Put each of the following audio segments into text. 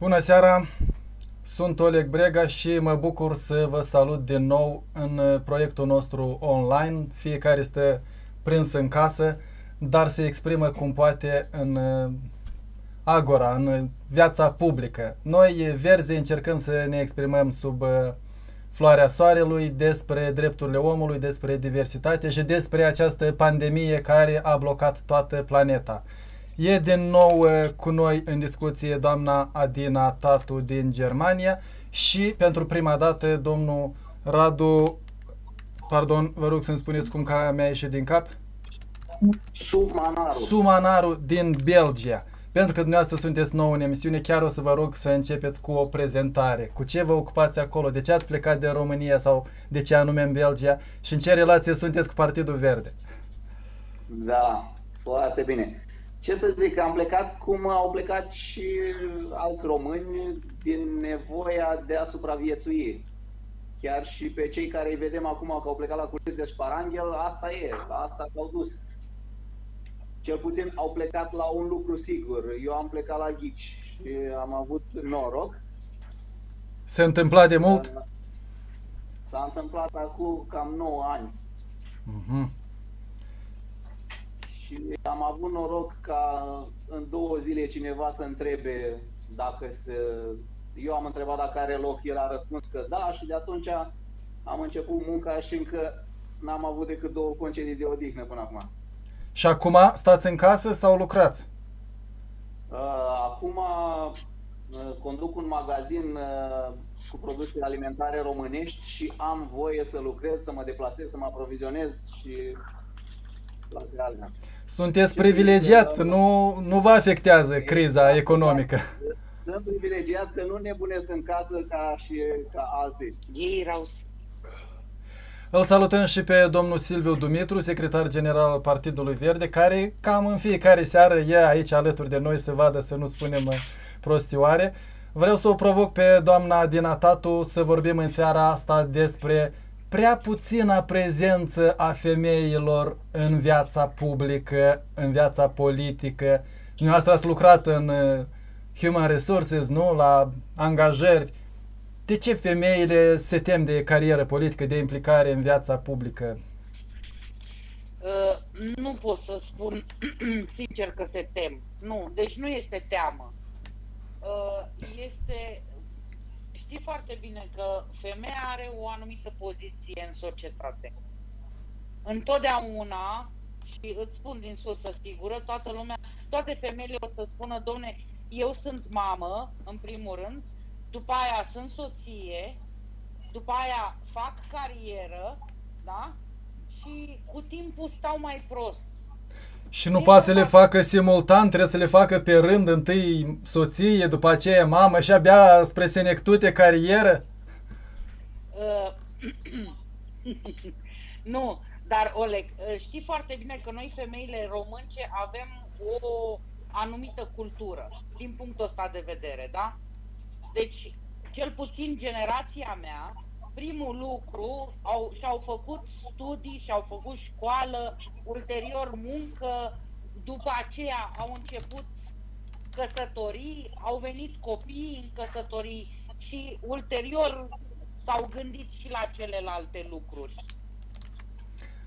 Bună seara! Sunt Oleg Brega și mă bucur să vă salut din nou în uh, proiectul nostru online. Fiecare este prins în casă, dar se exprimă cum poate în uh, agora, în viața publică. Noi, verzi, încercăm să ne exprimăm sub uh, floarea soarelui despre drepturile omului, despre diversitate și despre această pandemie care a blocat toată planeta. E din nou uh, cu noi în discuție doamna Adina Tatu din Germania și pentru prima dată domnul Radu, pardon, vă rog să-mi spuneți cum că mi-a ieșit din cap? Sumanaru. Sumanaru din Belgia. Pentru că dumneavoastră sunteți nou în emisiune, chiar o să vă rog să începeți cu o prezentare. Cu ce vă ocupați acolo? De ce ați plecat din România sau de ce anume în Belgia? Și în ce relație sunteți cu Partidul Verde? Da, foarte bine. Ce să zic, am plecat cum au plecat și alți români din nevoia de a supraviețui. Chiar și pe cei care îi vedem acum că au plecat la curte de Sparanghel, asta e, la asta s-au dus. Cel puțin au plecat la un lucru sigur. Eu am plecat la Ghici și am avut noroc. Se întâmpla de mult? S-a întâmplat acum cam 9 ani. Uh-huh și am avut noroc ca în două zile cineva să întrebe dacă se... Eu am întrebat dacă are loc, el a răspuns că da și de atunci am început munca și încă n-am avut decât două concedii de odihnă până acum. Și acum stați în casă sau lucrați? Uh, acum uh, conduc un magazin uh, cu produse alimentare românești și am voie să lucrez, să mă deplasez, să mă aprovizionez și la reală. Sunteți privilegiat, nu, nu vă afectează criza economică. Sunt privilegiat că nu nebunesc în casă ca și ca alții. Ei rău. Îl salutăm și pe domnul Silviu Dumitru, secretar general al Partidului Verde, care cam în fiecare seară e aici alături de noi să vadă să nu spunem uh, prostioare. Vreau să o provoc pe doamna Dina Tatu să vorbim în seara asta despre prea puțină prezență a femeilor în viața publică, în viața politică. Dumneavoastră ați lucrat în uh, Human Resources, nu? La angajări. De ce femeile se tem de carieră politică, de implicare în viața publică? Uh, nu pot să spun sincer că se tem. Nu, deci nu este teamă. Uh, este știi foarte bine că femeia are o anumită poziție în societate. Întotdeauna, și îți spun din sursă sigură, toată lumea, toate femeile o să spună, domne, eu sunt mamă, în primul rând, după aia sunt soție, după aia fac carieră, da? Și cu timpul stau mai prost. Și nu poate să le facă simultan, trebuie să le facă pe rând, întâi soție, după aceea mamă și abia spre senectute carieră? Uh, nu, dar Oleg, uh, știi foarte bine că noi femeile românce avem o anumită cultură din punctul ăsta de vedere, da? Deci, cel puțin generația mea, primul lucru, au, și-au făcut studii, și-au făcut școală, ulterior muncă, după aceea au început căsătorii, au venit copii în căsătorii și ulterior s-au gândit și la celelalte lucruri.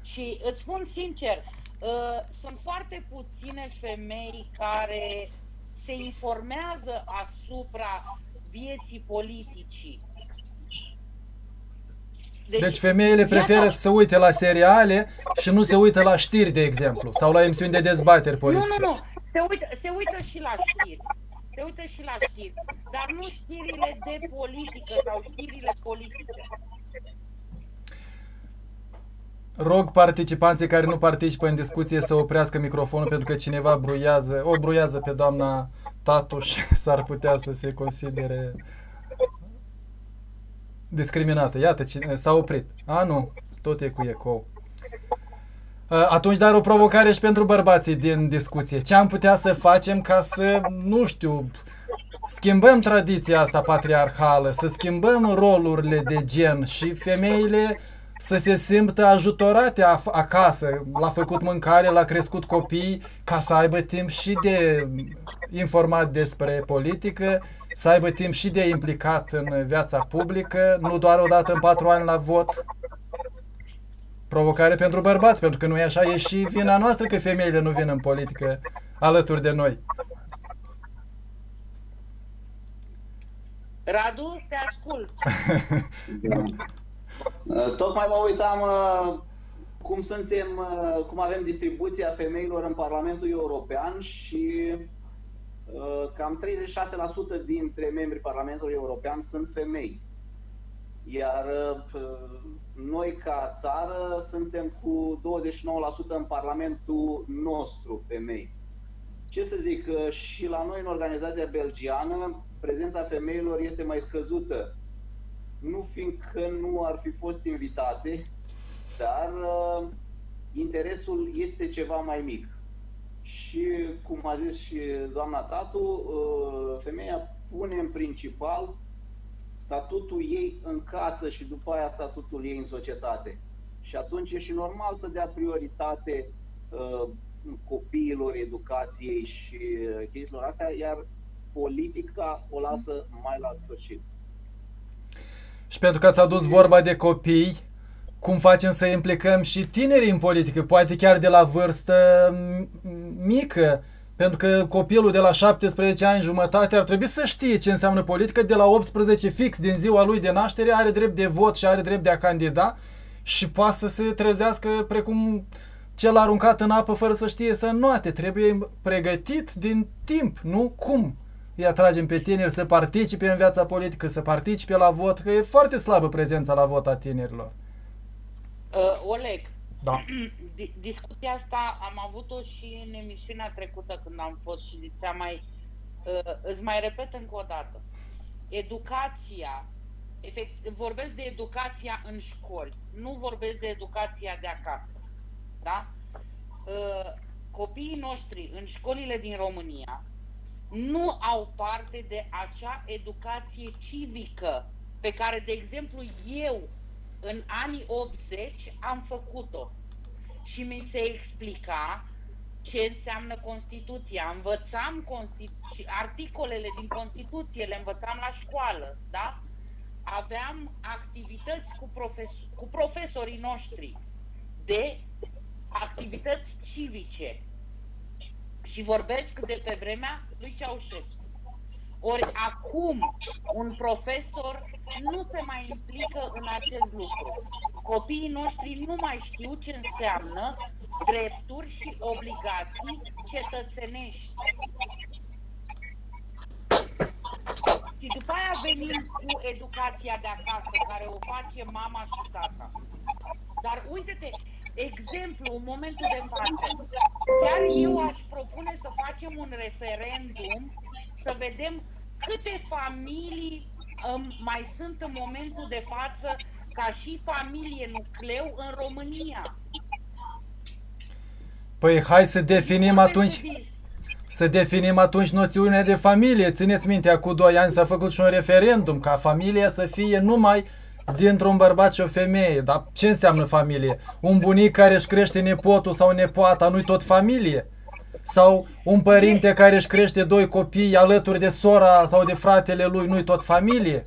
Și îți spun sincer, uh, sunt foarte puține femei care se informează asupra vieții politicii deci, deci femeile preferă să se uite la seriale și nu se uită la știri, de exemplu, sau la emisiuni de dezbateri politice. Nu, nu, nu. Se uită, se uită și la știri. Se uită și la știri. Dar nu știrile de politică sau știrile politice. Rog participanții care nu participă în discuție să oprească microfonul pentru că cineva bruiază, o bruiază pe doamna Tatuș și s-ar putea să se considere discriminată. Iată, s-a oprit. A, nu, tot e cu ecou. Atunci dar o provocare și pentru bărbații din discuție. Ce am putea să facem ca să, nu știu, schimbăm tradiția asta patriarhală, să schimbăm rolurile de gen și femeile să se simtă ajutorate acasă, l-a făcut mâncare, l-a crescut copii, ca să aibă timp și de informat despre politică, să aibă timp și de implicat în viața publică, nu doar o dată în patru ani la vot. Provocare pentru bărbați, pentru că nu e așa, e și vina noastră că femeile nu vin în politică alături de noi. Radu, te ascult. Da. Uh, Tocmai mă uitam uh, cum suntem, uh, cum avem distribuția femeilor în Parlamentul European și uh, cam 36% dintre membrii Parlamentului European sunt femei. Iar uh, noi ca țară suntem cu 29% în Parlamentul nostru femei. Ce să zic, uh, și la noi în organizația belgiană prezența femeilor este mai scăzută. Nu fiindcă nu ar fi fost invitate, dar uh, interesul este ceva mai mic. Și, cum a zis și doamna Tatu, uh, femeia pune în principal statutul ei în casă și după aia statutul ei în societate. Și atunci e și normal să dea prioritate uh, copiilor, educației și uh, chestiilor astea, iar politica o lasă mai la sfârșit. Și pentru că ați adus vorba de copii, cum facem să implicăm și tinerii în politică, poate chiar de la vârstă mică, pentru că copilul de la 17 ani jumătate ar trebui să știe ce înseamnă politică, de la 18 fix din ziua lui de naștere are drept de vot și are drept de a candida și poate să se trezească precum cel aruncat în apă fără să știe să noate. Trebuie pregătit din timp, nu cum îi atragem pe tineri să participe în viața politică, să participe la vot, că e foarte slabă prezența la vot a tinerilor. Uh, Oleg, Da. di- discuția asta am avut-o și în emisiunea trecută când am fost și ți mai, uh, îți mai repet încă o dată. Educația, efect, vorbesc de educația în școli, nu vorbesc de educația de acasă. Da? Uh, copiii noștri în școlile din România nu au parte de acea educație civică pe care, de exemplu, eu în anii 80 am făcut-o și mi se explica ce înseamnă Constituția. Învățam Constitu- și articolele din Constituție, le învățam la școală, da? Aveam activități cu, profes- cu profesorii noștri de activități civice. Și vorbesc de pe vremea lui Ceaușescu. Ori acum un profesor nu se mai implică în acest lucru. Copiii noștri nu mai știu ce înseamnă drepturi și obligații cetățenești. Și după aia venim cu educația de acasă, care o face mama și tata. Dar uite-te, exemplu, în momentul de față, chiar eu aș propune să facem un referendum, să vedem câte familii um, mai sunt în momentul de față ca și familie nucleu în România. Păi hai să definim Nu atunci, este să definim atunci noțiunea de familie. Țineți minte, acum 2 ani s-a făcut și un referendum ca familia să fie numai dintr-un bărbat și o femeie. Dar ce înseamnă familie? Un bunic care își crește nepotul sau nepoata, nu-i tot familie? Sau un părinte care își crește doi copii alături de sora sau de fratele lui, nu-i tot familie?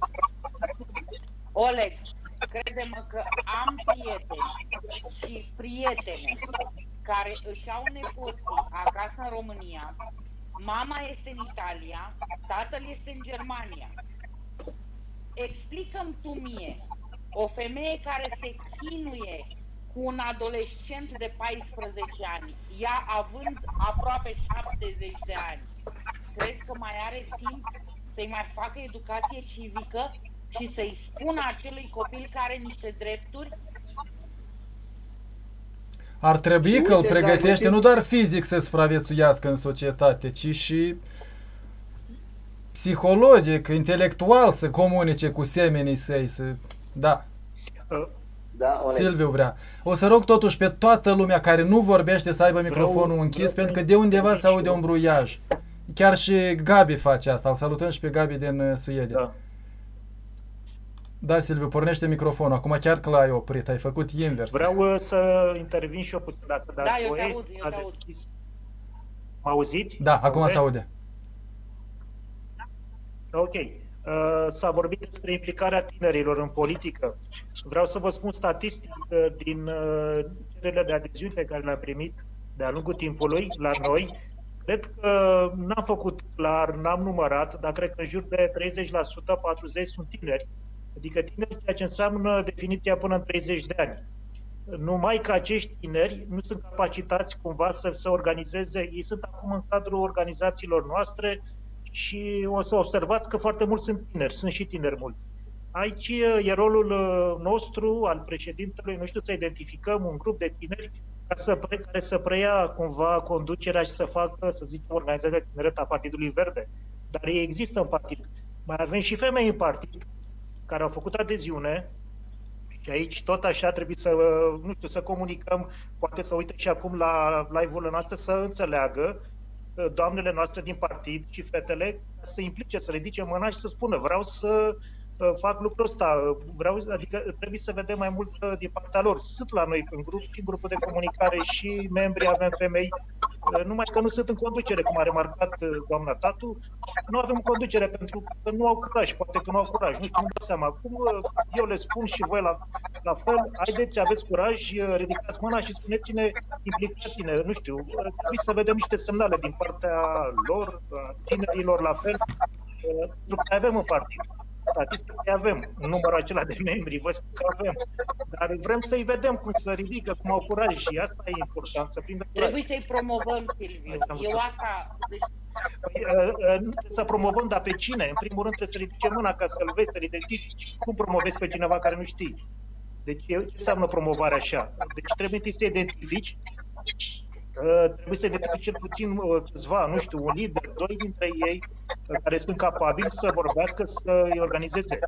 Oleg, crede-mă că am prieteni și prietene care își au nepoții acasă în România, mama este în Italia, tatăl este în Germania. Explicăm tu mie, o femeie care se chinuie cu un adolescent de 14 ani, ea având aproape 70 de ani, crezi că mai are timp să-i mai facă educație civică și să-i spună acelui copil că are niște drepturi? Ar trebui Și că îl uite, pregătește dar- nu doar fizic să supraviețuiască în societate, ci și psihologic, intelectual să comunice cu semenii săi, să... Da, Da, Oleg. Silviu vrea. O să rog totuși pe toată lumea care nu vorbește să aibă microfonul închis, vreau pentru să că de undeva se aude intervin un bruiaj. Chiar și Gabi face asta. Îl salutăm și pe Gabi din uh, Suedia. Da. Da, Silviu, pornește microfonul. Acum chiar că l-ai oprit, ai făcut invers. Vreau uh, să intervin și eu puțin, dacă dați Da, eu te voie. aud, eu S-a te aud. deschis. Mă auziți? Da, acum Aude? se aude. Ok. Uh, s-a vorbit despre implicarea tinerilor în politică. Vreau să vă spun statistic uh, din uh, cererile de adeziune pe care le-am primit de-a lungul timpului la noi, cred că n-am făcut clar, n-am numărat, dar cred că în jur de 30%, 40% sunt tineri. Adică tineri, ceea ce înseamnă definiția până în 30 de ani. Numai că acești tineri nu sunt capacitați cumva să se organizeze, ei sunt acum în cadrul organizațiilor noastre, și o să observați că foarte mulți sunt tineri, sunt și tineri mulți. Aici e rolul uh, nostru, al președintelui, nu știu, să identificăm un grup de tineri ca să pre, care să preia cumva conducerea și să facă, să zicem, organizația tineret a Partidului Verde. Dar ei există în partid. Mai avem și femei în partid care au făcut adeziune și aici tot așa trebuie să, nu știu, să comunicăm, poate să uite și acum la live-ul nostru să înțeleagă doamnele noastre din partid și fetele să se implice, să ridice mâna și să spună vreau să uh, fac lucrul ăsta, vreau, adică trebuie să vedem mai mult uh, din partea lor. Sunt la noi în grup, și grupul de comunicare și membri, avem femei, uh, numai că nu sunt în conducere, cum a remarcat doamna Tatu, nu avem conducere pentru că nu au curaj, poate că nu au curaj, nu știu, nu dau seama. Cum eu le spun și voi la, la fel, haideți, aveți curaj, ridicați mâna și spuneți-ne, implicați-ne, nu știu, trebuie să vedem niște semnale din partea lor, tinerilor la fel, pentru că avem în partid statistică avem, în numărul acela de membri, vă spun că avem, dar vrem să-i vedem cum să ridică, cum au curaj și asta e important, să prindă curaj. Trebuie să-i promovăm, Silviu. Eu asta... Păi, uh, uh, nu trebuie să promovăm, dar pe cine? În primul rând trebuie să ridice mâna ca să-l vezi, să-l identifici. Cum promovezi pe cineva care nu știi? Deci ce înseamnă promovarea așa? Deci trebuie să identifici trebuie să identifice cel puțin uh, câțiva, nu știu, un lider, doi dintre ei uh, care sunt capabili să vorbească, să îi organizeze.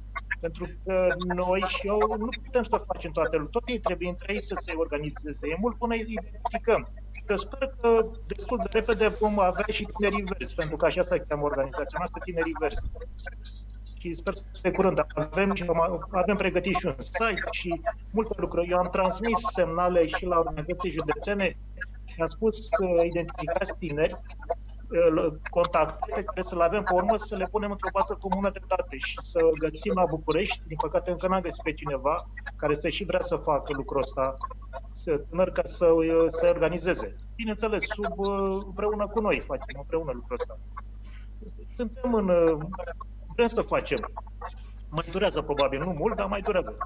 Pentru că noi și eu nu putem să facem toate lucrurile. Tot ei trebuie între ei să se organizeze. E mult până îi identificăm. Eu sper că destul de repede vom avea și tinerii verzi, pentru că așa se cheamă organizația noastră, tinerii verzi. Și sper să de curând avem, și avem pregătit și un site și multe lucruri. Eu am transmis semnale și la organizații județene am spus că identificați tineri, uh, contacte pe care să le avem pe urmă, să le punem într-o bază comună de date și să găsim la București. Din păcate încă n-am găsit pe cineva care să și vrea să facă lucrul ăsta, să tânăr ca să să organizeze. Bineînțeles, sub, uh, împreună cu noi facem împreună lucrul ăsta. Suntem în... Uh, vrem să facem. Mai durează probabil, nu mult, dar mai durează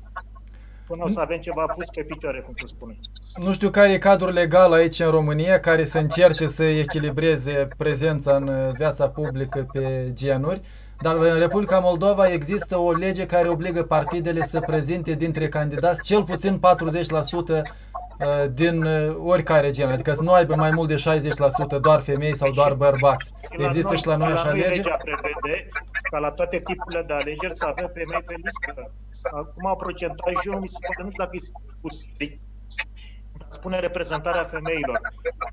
până o să avem ceva pus pe picioare, cum se spune. Nu știu care e cadrul legal aici în România care să încerce să echilibreze prezența în viața publică pe genuri, dar în Republica Moldova există o lege care obligă partidele să prezinte dintre candidați cel puțin 40% Uh, din uh, oricare gen, adică să nu aibă mai mult de 60% doar femei sau doar bărbați. Există noi, și la noi așa lege? Legea prevede ca la toate tipurile de alegeri să avem femei pe listă. Acum procentajul mi se pare, nu știu dacă e spus strict, spune reprezentarea femeilor.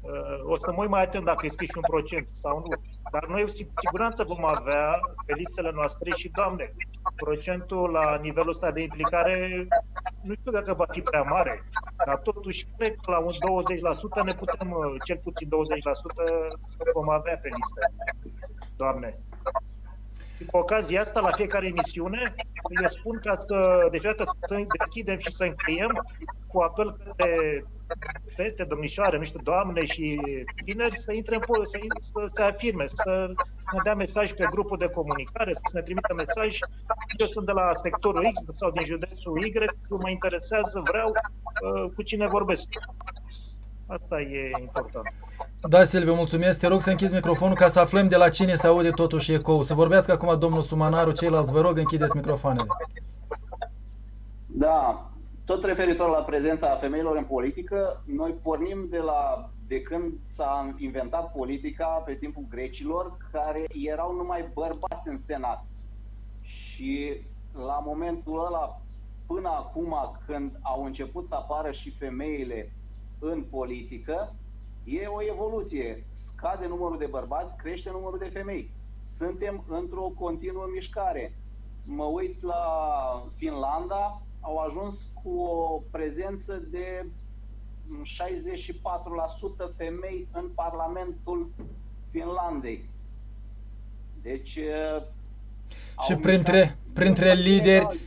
Uh, o să mă uit mai atent dacă e scris și un procent sau nu. Dar noi siguranță vom avea pe listele noastre și, Doamne, procentul la nivelul ăsta de implicare nu știu dacă va fi prea mare, dar totuși cred că la un 20% ne putem, uh, cel puțin 20% vom avea pe listă. Doamne. Și cu ocazia asta, la fiecare emisiune, eu spun ca să, de fiecare să deschidem și să încheiem cu apel către fete, domnișoare, nu știu, doamne și tineri să intre în să, să se afirme, să ne dea mesaj pe grupul de comunicare, să ne trimită mesaj. Eu sunt de la sectorul X sau din județul Y, mă interesează, vreau uh, cu cine vorbesc. Asta e important. Da, Silviu, mulțumesc. Te rog să închizi microfonul ca să aflăm de la cine se aude totuși ecou. Să vorbească acum domnul Sumanaru, ceilalți vă rog, închideți microfoanele. Da, tot referitor la prezența femeilor în politică, noi pornim de la de când s-a inventat politica pe timpul grecilor, care erau numai bărbați în senat. Și la momentul ăla, până acum, când au început să apară și femeile în politică, e o evoluție. Scade numărul de bărbați, crește numărul de femei. Suntem într-o continuă mișcare. Mă uit la Finlanda, au ajuns cu o prezență de 64% femei în Parlamentul Finlandei. Deci Și printre, printre lideri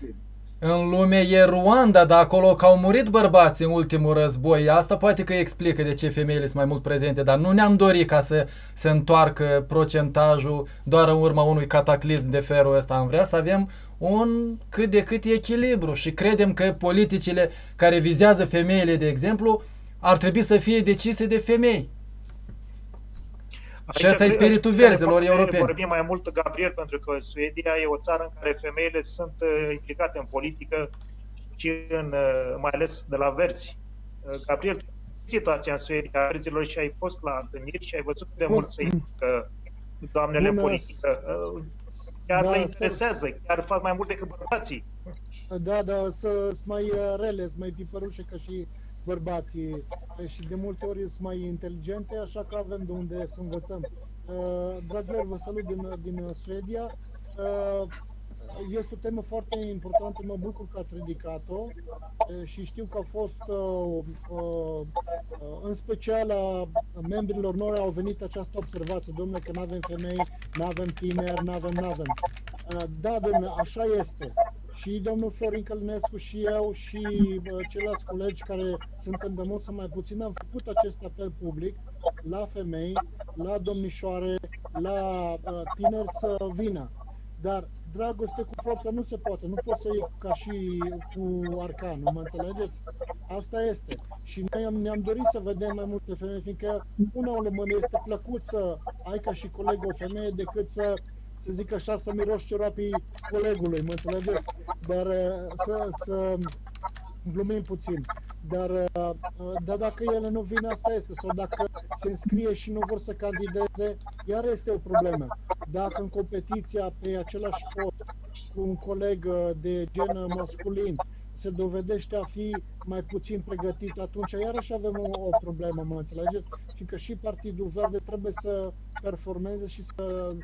în lume e Ruanda, dar acolo că au murit bărbați în ultimul război. Asta poate că explică de ce femeile sunt mai mult prezente, dar nu ne-am dorit ca să se întoarcă procentajul doar în urma unui cataclism de felul ăsta. Am vrea să avem un cât de cât echilibru și credem că politicile care vizează femeile, de exemplu, ar trebui să fie decise de femei. Aici și asta e spiritul verzilor europeni. Vorbim mai mult, Gabriel, pentru că Suedia e o țară în care femeile sunt uh, implicate în politică și în, uh, mai ales de la verzi. Uh, Gabriel, situația în Suedia verzilor și ai fost la întâlniri și ai văzut de mult să implică doamnele Bună. politică. Chiar da, le interesează, să... chiar fac mai mult decât bărbații. Da, da, sunt mai rele, sunt mai pipărușe ca și bărbații și de multe ori sunt mai inteligente, așa că avem de unde să învățăm. Uh, dragilor, vă salut din, din Suedia. Uh, este o temă foarte importantă, mă bucur că ați ridicat-o uh, și știu că a fost, în special a membrilor noi au venit această observație, domnule, că nu avem femei, nu avem tineri, nu avem, nu avem. Da, domnule, așa este și domnul Florin Călinescu și eu și uh, ceilalți colegi care suntem de mult să mai puțin am făcut acest apel public la femei, la domnișoare, la uh, tineri să vină. Dar dragoste cu forța nu se poate, nu poți să iei ca și cu arcanul, mă înțelegeți? Asta este. Și noi ne-am dorit să vedem mai multe femei, fiindcă una o este plăcut să ai ca și coleg o femeie decât să să zic așa, să miroși ciorapii colegului, mă înțelegeți? Dar uh, să, să glumim puțin. Dar, uh, uh, dar dacă ele nu vin, asta este. Sau dacă se înscrie și nu vor să candideze, iar este o problemă. Dacă în competiția pe același post cu un coleg de gen masculin se dovedește a fi mai puțin pregătit, atunci iarăși avem o, o problemă, mă înțelegeți? Fiindcă și Partidul Verde trebuie să performeze și să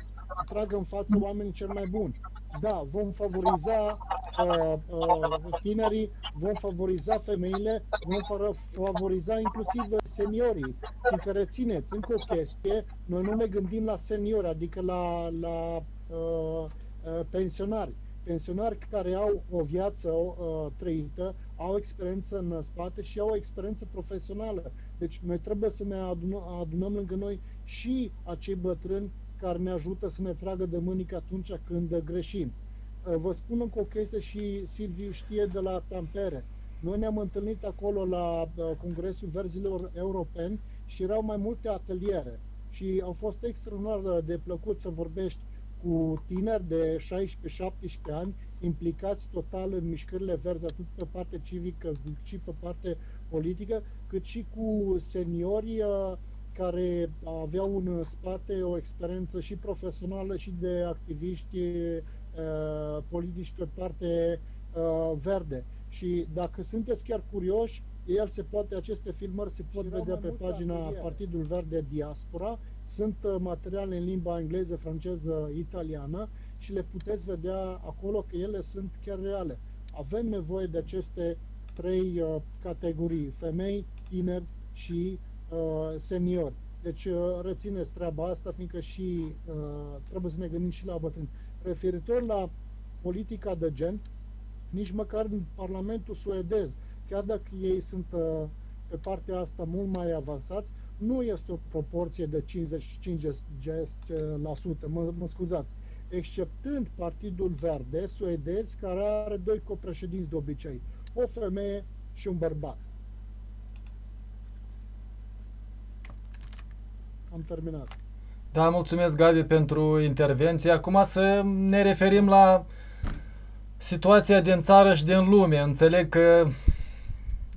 tragă în față oamenii cel mai buni. Da, vom favoriza uh, uh, tinerii, vom favoriza femeile, vom favoriza inclusiv seniorii. Fiindcă rețineți încă o chestie, noi nu ne gândim la seniori, adică la, la uh, uh, pensionari. Pensionari care au o viață uh, trăită, au experiență în spate și au o experiență profesională. Deci noi trebuie să ne adunăm, adunăm lângă noi și acei bătrâni care ne ajută să ne tragă de mânică atunci când greșim. Uh, vă spun încă o chestie și Silviu știe de la Tampere. Noi ne-am întâlnit acolo la uh, Congresul Verzilor Europeni și erau mai multe ateliere și au fost extraordinar de plăcut să vorbești cu tineri de 16-17 ani implicați total în mișcările verzi, atât pe parte civică cât și pe parte politică, cât și cu seniori uh, care aveau în spate o experiență și profesională și de activiști uh, politici pe parte uh, verde. Și dacă sunteți chiar curioși, el se poate, aceste filmări se pot vedea pe pagina Partidul Verde Diaspora. Sunt uh, materiale în limba engleză, franceză, italiană și le puteți vedea acolo că ele sunt chiar reale. Avem nevoie de aceste trei uh, categorii, femei, tineri și uh, seniori. Deci uh, rețineți treaba asta, fiindcă și uh, trebuie să ne gândim și la bătrâni. Referitor la politica de gen, nici măcar în Parlamentul suedez, chiar dacă ei sunt uh, pe partea asta mult mai avansați, nu este o proporție de 55%, mă, mă scuzați, exceptând Partidul Verde suedez, care are doi copreședinți de obicei, o femeie și un bărbat. Am terminat. Da, mulțumesc Gabi pentru intervenție. Acum să ne referim la situația din țară și din lume. Înțeleg că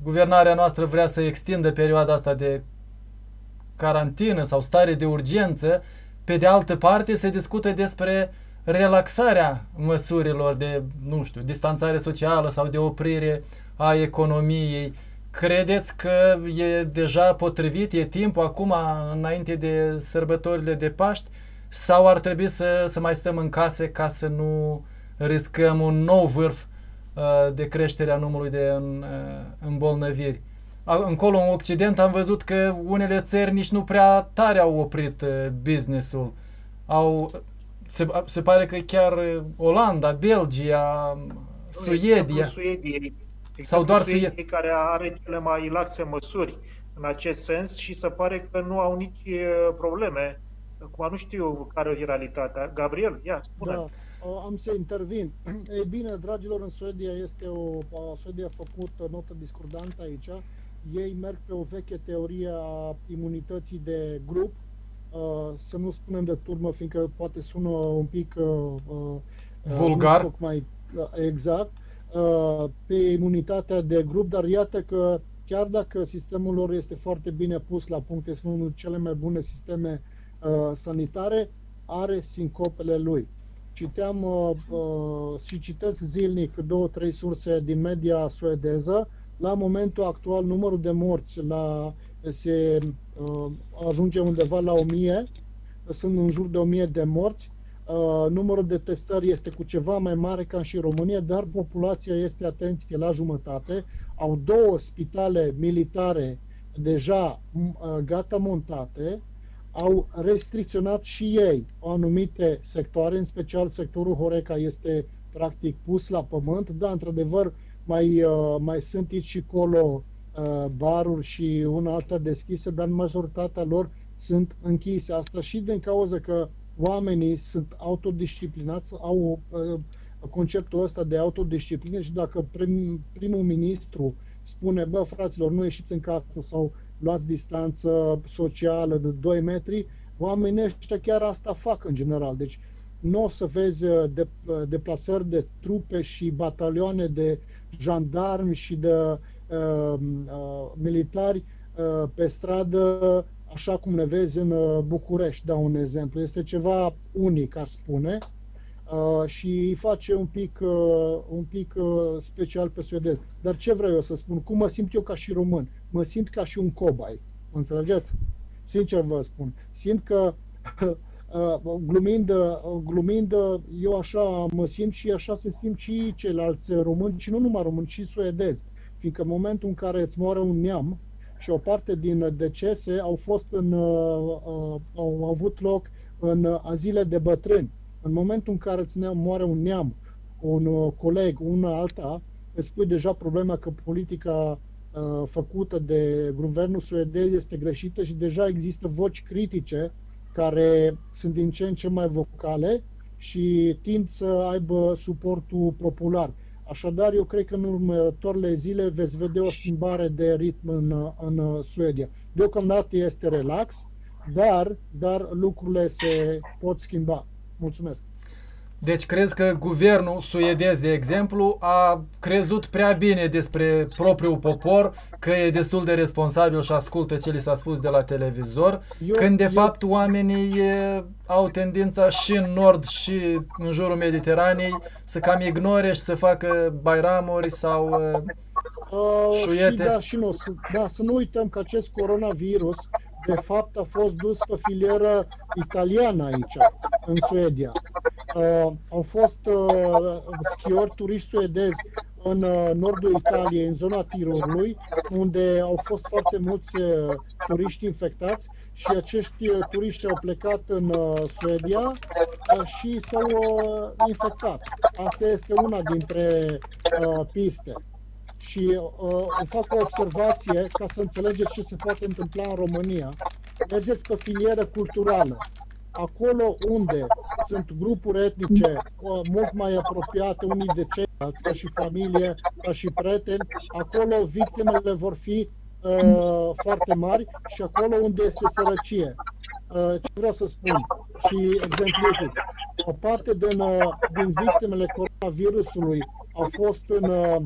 guvernarea noastră vrea să extindă perioada asta de carantină sau stare de urgență. Pe de altă parte se discută despre relaxarea măsurilor de, nu știu, distanțare socială sau de oprire a economiei. Credeți că e deja potrivit, e timpul acum, înainte de sărbătorile de Paști, sau ar trebui să, să mai stăm în case ca să nu riscăm un nou vârf uh, de creșterea numărului de în, uh, îmbolnăviri? Încolo, în Occident, am văzut că unele țări nici nu prea tare au oprit uh, businessul. Au se, se pare că chiar Olanda, Belgia, Suedia. Suediei, sau doar Suedia care are cele mai laxe măsuri în acest sens și se pare că nu au nici probleme. Acum nu știu care e realitatea. Gabriel, ia, spune. Da, am să intervin. Ei bine, dragilor, în Suedia este o... Suedia a făcut o notă discordantă aici. Ei merg pe o veche teorie a imunității de grup, să nu spunem de turmă, fiindcă poate sună un pic vulgar. Mai exact, pe imunitatea de grup, dar iată că chiar dacă sistemul lor este foarte bine pus la punct, este unul dintre cele mai bune sisteme uh, sanitare, are sincopele lui. Citeam uh, uh, și citesc zilnic două, trei surse din media suedeză. La momentul actual, numărul de morți la, se uh, ajunge undeva la 1000, sunt în jur de 1000 de morți. Uh, numărul de testări este cu ceva mai mare ca și România, dar populația este, atenție, la jumătate. Au două spitale militare deja uh, gata montate, au restricționat și ei anumite sectoare, în special sectorul Horeca este practic pus la pământ, dar într-adevăr mai, uh, mai sunt aici și colo uh, baruri și una alta deschise, dar majoritatea lor sunt închise. Asta și din cauza că oamenii sunt autodisciplinați, au uh, conceptul ăsta de autodisciplină și dacă prim, primul ministru spune, bă, fraților, nu ieșiți în casă sau luați distanță socială de 2 metri, oamenii ăștia chiar asta fac în general. Deci nu o să vezi uh, de, uh, deplasări de trupe și batalioane de jandarmi și de uh, uh, militari uh, pe stradă așa cum ne vezi în uh, București, dau un exemplu. Este ceva unic, aș spune, uh, și îi face un pic, uh, un pic uh, special pe suedez. Dar ce vreau eu să spun? Cum mă simt eu ca și român? Mă simt ca și un cobai. Înțelegeți? Sincer vă spun. Simt că uh, glumind, uh, glumind, eu așa mă simt și așa se simt și ceilalți români, și nu numai români, ci suedezi. Fiindcă în momentul în care îți moare un neam, și o parte din decese au fost în, uh, uh, au avut loc în azile de bătrâni. În momentul în care îți moare un neam, un uh, coleg, una alta, îți spui deja problema că politica uh, făcută de guvernul suedez este greșită și deja există voci critice care sunt din ce în ce mai vocale și tind să aibă suportul popular. Așadar, eu cred că în următoarele zile veți vedea o schimbare de ritm în, în Suedia. Deocamdată este relax, dar, dar lucrurile se pot schimba. Mulțumesc! Deci crezi că guvernul suedez, de exemplu, a crezut prea bine despre propriul popor, că e destul de responsabil și ascultă ce li s-a spus de la televizor, eu, când de eu... fapt oamenii e, au tendința și în nord și în jurul Mediteranei să cam ignore și să facă bairamuri sau uh, șuiete. Și da, și nu, să, da, să nu uităm că acest coronavirus de fapt a fost dus pe filieră italiană aici, în Suedia. Uh, au fost uh, schiori turiști suedezi în uh, nordul Italiei, în zona Tirolului, unde au fost foarte mulți uh, turiști infectați și acești uh, turiști au plecat în uh, Suedia uh, și s-au uh, infectat. Asta este una dintre uh, piste și uh, fac o observație ca să înțelegeți ce se poate întâmpla în România. Mergeți pe filieră culturală. Acolo unde sunt grupuri etnice uh, mult mai apropiate unii de ceilalți, ca și familie, ca și prieteni, acolo victimele vor fi uh, foarte mari și acolo unde este sărăcie. Uh, ce vreau să spun și exemplific. O parte din, uh, din victimele coronavirusului au fost în uh,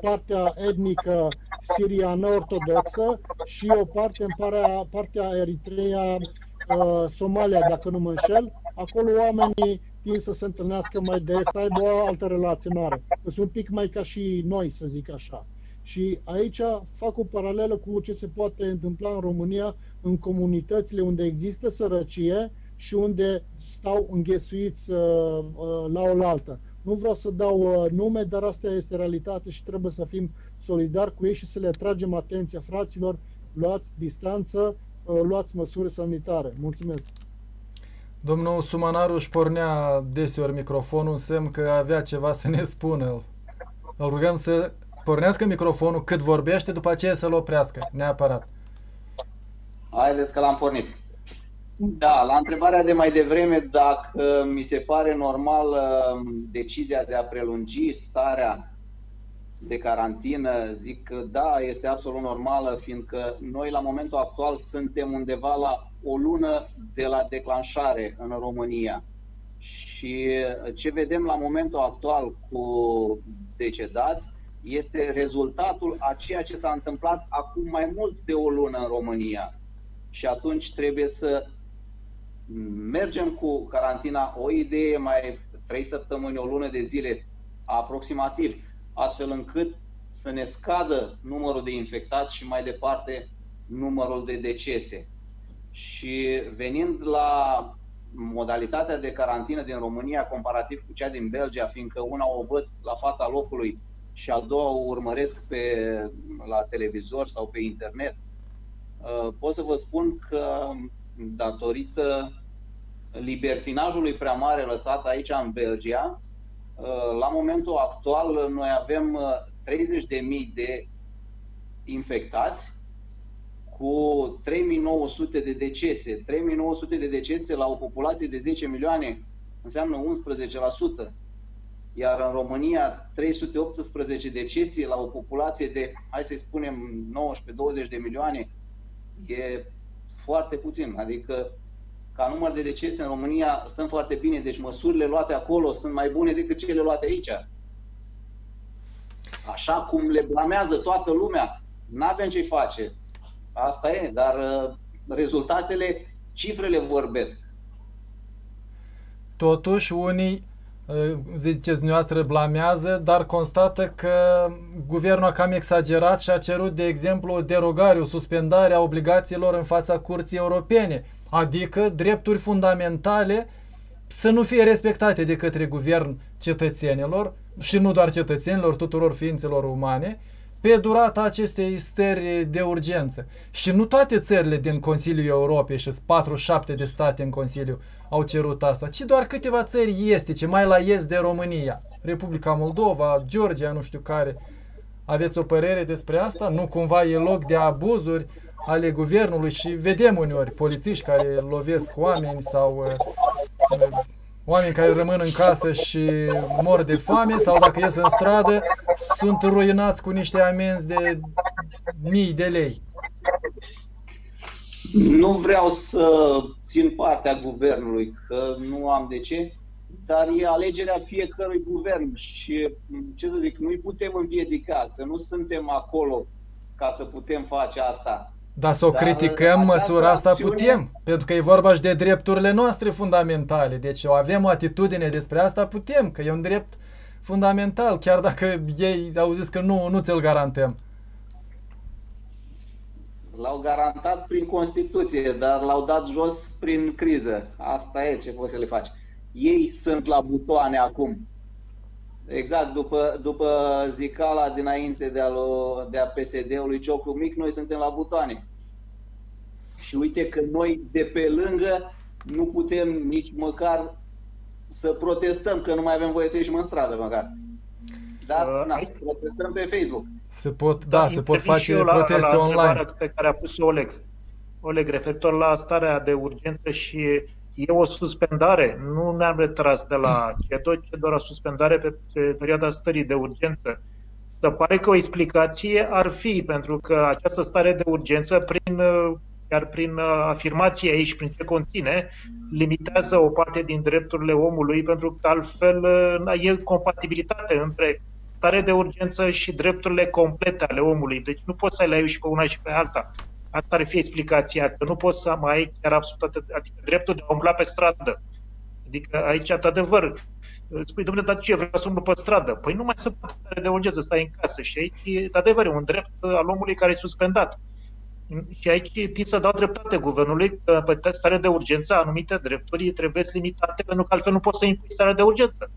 partea etnică siriană ortodoxă și o parte în partea, partea Eritrea, uh, Somalia, dacă nu mă înșel. Acolo oamenii tind să se întâlnească mai des, să aibă o altă relație mare. Sunt un pic mai ca și noi, să zic așa. Și aici fac o paralelă cu ce se poate întâmpla în România, în comunitățile unde există sărăcie și unde stau înghesuiți uh, uh, la oaltă. Nu vreau să dau uh, nume, dar asta este realitate și trebuie să fim solidari cu ei și să le atragem atenția fraților, luați distanță, uh, luați măsuri sanitare. Mulțumesc! Domnul Sumanaru își pornea deseori microfonul, semn că avea ceva să ne spună. Îl rugăm să pornească microfonul cât vorbește, după aceea să-l oprească, neapărat. Haideți că l-am pornit. Da, la întrebarea de mai devreme, dacă mi se pare normal uh, decizia de a prelungi starea de carantină, zic că da, este absolut normală, fiindcă noi la momentul actual suntem undeva la o lună de la declanșare în România. Și ce vedem la momentul actual cu decedați este rezultatul a ceea ce s-a întâmplat acum mai mult de o lună în România. Și atunci trebuie să mergem cu carantina, o idee mai trei săptămâni, o lună de zile aproximativ, astfel încât să ne scadă numărul de infectați și mai departe numărul de decese. Și venind la modalitatea de carantină din România comparativ cu cea din Belgia, fiindcă una o văd la fața locului și a doua o urmăresc pe, la televizor sau pe internet, uh, pot să vă spun că datorită libertinajului prea mare lăsat aici în Belgia, uh, la momentul actual noi avem 30.000 uh, de infectați cu 3900 de decese. 3900 de decese la o populație de 10 milioane înseamnă 11%. Iar în România 318 decese la o populație de, hai să spunem, 19-20 de milioane e foarte puțin. Adică ca număr de decese în România stăm foarte bine, deci măsurile luate acolo sunt mai bune decât cele luate aici. Așa cum le blamează toată lumea, nu avem ce face. Asta e, dar uh, rezultatele, cifrele vorbesc. Totuși, unii, uh, ziceți dumneavoastră, blamează, dar constată că guvernul a cam exagerat și a cerut, de exemplu, o derogare, o suspendare a obligațiilor în fața Curții Europene, adică drepturi fundamentale să nu fie respectate de către guvern cetățenilor și nu doar cetățenilor, tuturor ființelor umane, pe durata acestei stări de urgență. Și nu toate țările din Consiliul Europei și 47 de state în Consiliu au cerut asta, ci doar câteva țări estice, mai la est de România. Republica Moldova, Georgia, nu știu care. Aveți o părere despre asta? Nu cumva e loc de abuzuri ale guvernului și vedem uneori polițiști care lovesc oameni sau uh, oameni care rămân în casă și mor de foame sau dacă ies în stradă sunt ruinați cu niște amenzi de mii de lei. Nu vreau să țin partea guvernului, că nu am de ce, dar e alegerea fiecărui guvern și, ce să zic, nu-i putem împiedica, că nu suntem acolo ca să putem face asta. Dar să o Dar criticăm măsura asta acțiune... putem, pentru că e vorba și de drepturile noastre fundamentale. Deci o avem o atitudine despre asta, putem, că e un drept fundamental, chiar dacă ei au zis că nu, nu ți-l garantăm. L-au garantat prin Constituție, dar l-au dat jos prin criză. Asta e ce poți să le faci. Ei sunt la butoane acum. Exact, după, după zicala dinainte de a, de a PSD-ului Ciocu Mic, noi suntem la butoane. Și uite că noi de pe lângă nu putem nici măcar să protestăm, că nu mai avem voie să ieșim în stradă măcar. Dar, uh, na, protestăm pe Facebook. Se pot, da, da se pot face proteste la, la online. pe care a pus Oleg. Oleg, referitor la starea de urgență și e o suspendare. Nu ne-am retras de la CEDO, ci doar o suspendare pe, pe perioada stării de urgență. Se pare că o explicație ar fi, pentru că această stare de urgență, prin, chiar prin afirmație aici, prin ce conține, limitează o parte din drepturile omului, pentru că altfel e compatibilitate între stare de urgență și drepturile complete ale omului. Deci nu poți să le ai și pe una și pe alta. Asta ar fi explicația, că nu poți să mai ai chiar absolut adică dreptul de a umbla pe stradă. Adică aici, într-adevăr, spui, domnule, dar ce, vreau să umblu pe stradă? Păi nu mai se poate de unde să stai în casă. Și aici, într-adevăr, e un drept al omului care e suspendat. Și aici tind să dau dreptate guvernului că pe stare de urgență anumite drepturi trebuie limitate pentru că altfel nu poți să impui starea de urgență.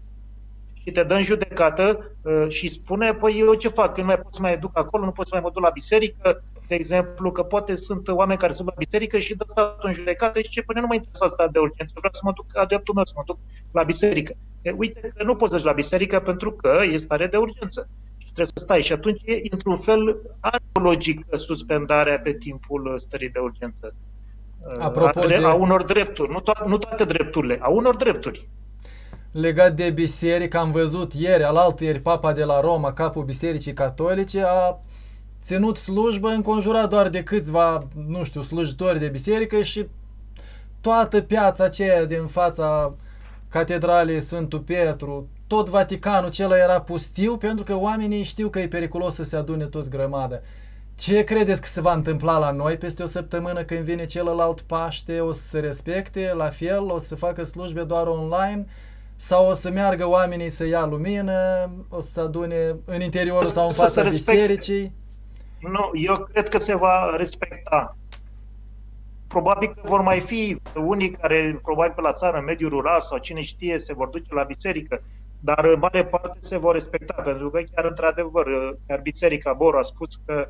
Și te dă în judecată uh, și spune, păi eu ce fac, când nu mai pot să mai duc acolo, nu pot să mai mă duc la biserică, de exemplu, că poate sunt oameni care sunt la biserică și dă statul în judecată și ce până nu mă interesează stat de urgență, vreau să mă duc la dreptul meu, să mă duc la biserică. E, uite că nu poți să la biserică pentru că e stare de urgență și trebuie să stai. Și atunci, într-un fel, are o logică suspendarea pe timpul stării de urgență. Apropo a, de... a unor drepturi, nu, to- nu toate drepturile, a unor drepturi. Legat de biserică, am văzut ieri, alaltă ieri, papa de la Roma, capul bisericii catolice, a ținut slujbă înconjurat doar de câțiva, nu știu, slujitori de biserică și toată piața aceea din fața catedralei Sfântul Petru, tot Vaticanul acela era pustiu pentru că oamenii știu că e periculos să se adune toți grămadă. Ce credeți că se va întâmpla la noi peste o săptămână când vine celălalt Paște? O să se respecte la fel? O să se facă slujbe doar online? Sau o să meargă oamenii să ia lumină? O să se adune în interiorul sau în Să fața se respecte. bisericii? Nu, eu cred că se va respecta. Probabil că vor mai fi unii care, probabil pe la țară, în mediul rural sau cine știe, se vor duce la biserică, dar în mare parte se vor respecta, pentru că chiar într-adevăr, chiar Biserica Boru a spus că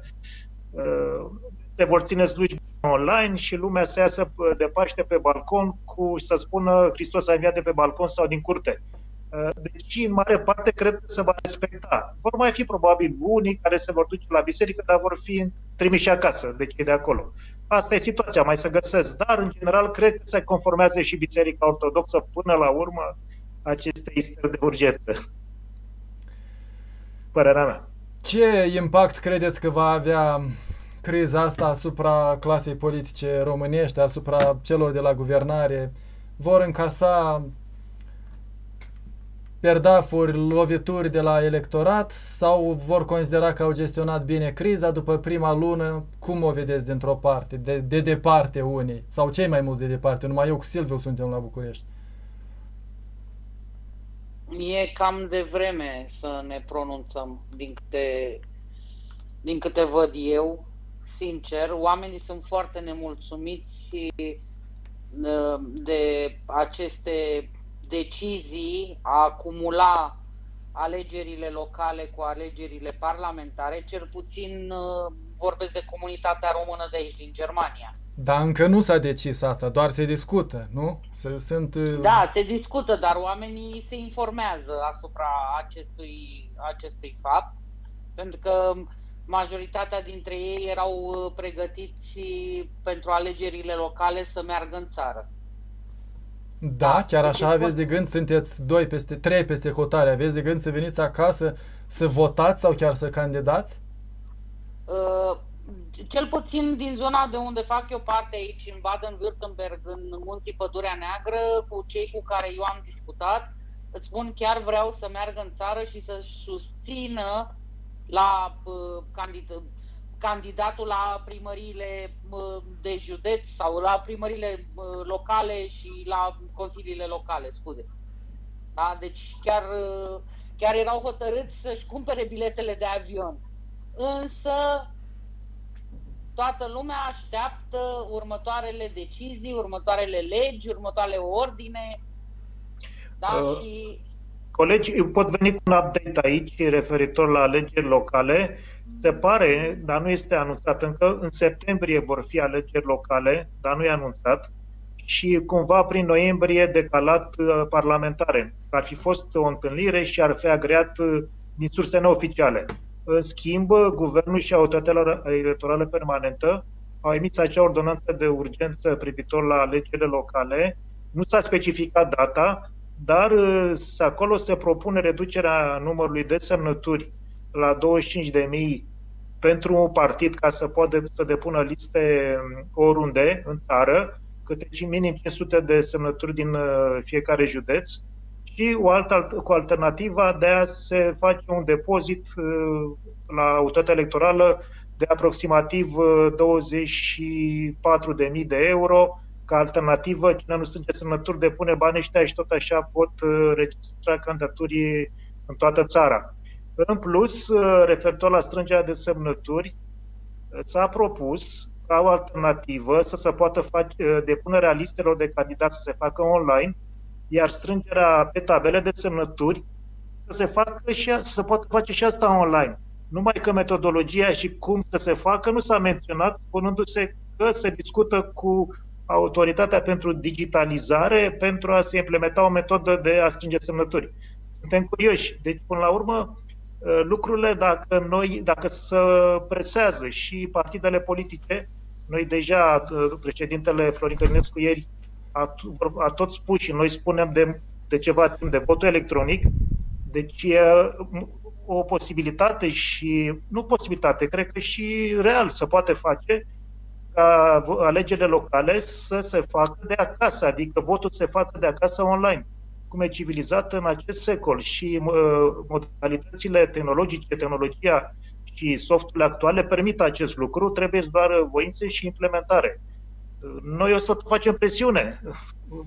uh, se vor ține slujbe online și lumea să iasă de Paște pe balcon cu să spună Hristos a înviat de pe balcon sau din curte. Uh, Deci, în mare parte, cred că se va respecta. Vor mai fi probabil unii care se vor duce la biserică, dar vor fi trimiși acasă, deci de acolo. Asta e situația, mai să găsesc. Dar, în general, cred că se conformează și Biserica Ortodoxă până la urmă acestei stări de urgență. Părerea mea. Ce impact credeți că va avea criza asta asupra clasei politice românești, asupra celor de la guvernare? Vor încasa perdafuri, lovituri de la electorat sau vor considera că au gestionat bine criza după prima lună? Cum o vedeți dintr-o parte, de, de departe unii? Sau cei mai mulți de departe? Numai eu cu Silviu suntem la București. E cam de vreme să ne pronunțăm din câte, din câte văd eu, sincer. Oamenii sunt foarte nemulțumiți uh, de aceste decizii a acumula alegerile locale cu alegerile parlamentare, cel puțin uh, vorbesc de comunitatea română de aici, din Germania. Dar încă nu s-a decis asta, doar se discută, nu? Se, sunt... uh, Da, se discută, dar oamenii se informează asupra acestui, acestui fapt, pentru că majoritatea dintre ei erau uh, pregătiți pentru alegerile locale să meargă în țară. Da, chiar așa Deci, aveți de gând, sunteți doi peste trei peste hotare, aveți de gând să veniți acasă să votați sau chiar să candidați? Uh, cel puțin din zona de unde fac eu parte aici, în Baden-Württemberg, în Munții Pădurea Neagră, cu cei cu care eu am discutat, îți spun chiar vreau să meargă în țară și să susțină la uh, candid- candidatul la primăriile uh, de județ sau la primăriile uh, locale și la consiliile locale, scuze. Da? Deci chiar, uh, chiar erau hotărâți să-și cumpere biletele de avion. Însă toată lumea așteaptă următoarele decizii, următoarele legi, următoarele ordine. Da? Uh, și Colegii pot veni cu un update aici referitor la alegeri locale. Se pare, dar nu este anunțat încă, în septembrie vor fi alegeri locale, dar nu e anunțat, și cumva prin noiembrie decalat uh, parlamentare. Ar fi fost o întâlnire și ar fi agreat uh, din surse neoficiale. În schimb, guvernul și autoritatea electorală permanentă au emis acea ordonanță de urgență privitor la alegerile locale. Nu s-a specificat data, dar uh, acolo se propune reducerea numărului de semnături la 25.000 pentru un partid ca să poată să depună liste um, oriunde în țară, câte minim 500 de semnături din uh, fiecare județ și o altă cu alternativa de a se face un depozit uh, la autoritatea electorală de aproximativ 24.000 de euro ca alternativă, cine nu strânge semnături depune banii ăștia și tot așa pot registra candidaturi în toată țara. În plus, referitor la strângerea de semnături, s-a propus ca o alternativă să se poată face depunerea listelor de candidați să se facă online, iar strângerea pe tabele de semnături să se facă și să se poată face și asta online. Numai că metodologia și cum să se facă nu s-a menționat, spunându-se că se discută cu autoritatea pentru digitalizare pentru a se implementa o metodă de a strânge semnături. Suntem curioși. Deci, până la urmă, ă, lucrurile, dacă noi, dacă se presează și partidele politice, noi deja, ă, președintele Florin Călinescu ieri a, a tot spus și noi spunem de, de ceva timp de votul electronic, deci e o posibilitate și, nu posibilitate, cred că și real se poate face ca alegerile locale să se facă de acasă, adică votul se facă de acasă online, cum e civilizat în acest secol și modalitățile tehnologice, tehnologia și softurile actuale permit acest lucru, trebuie doar voințe și implementare. Noi o să facem presiune.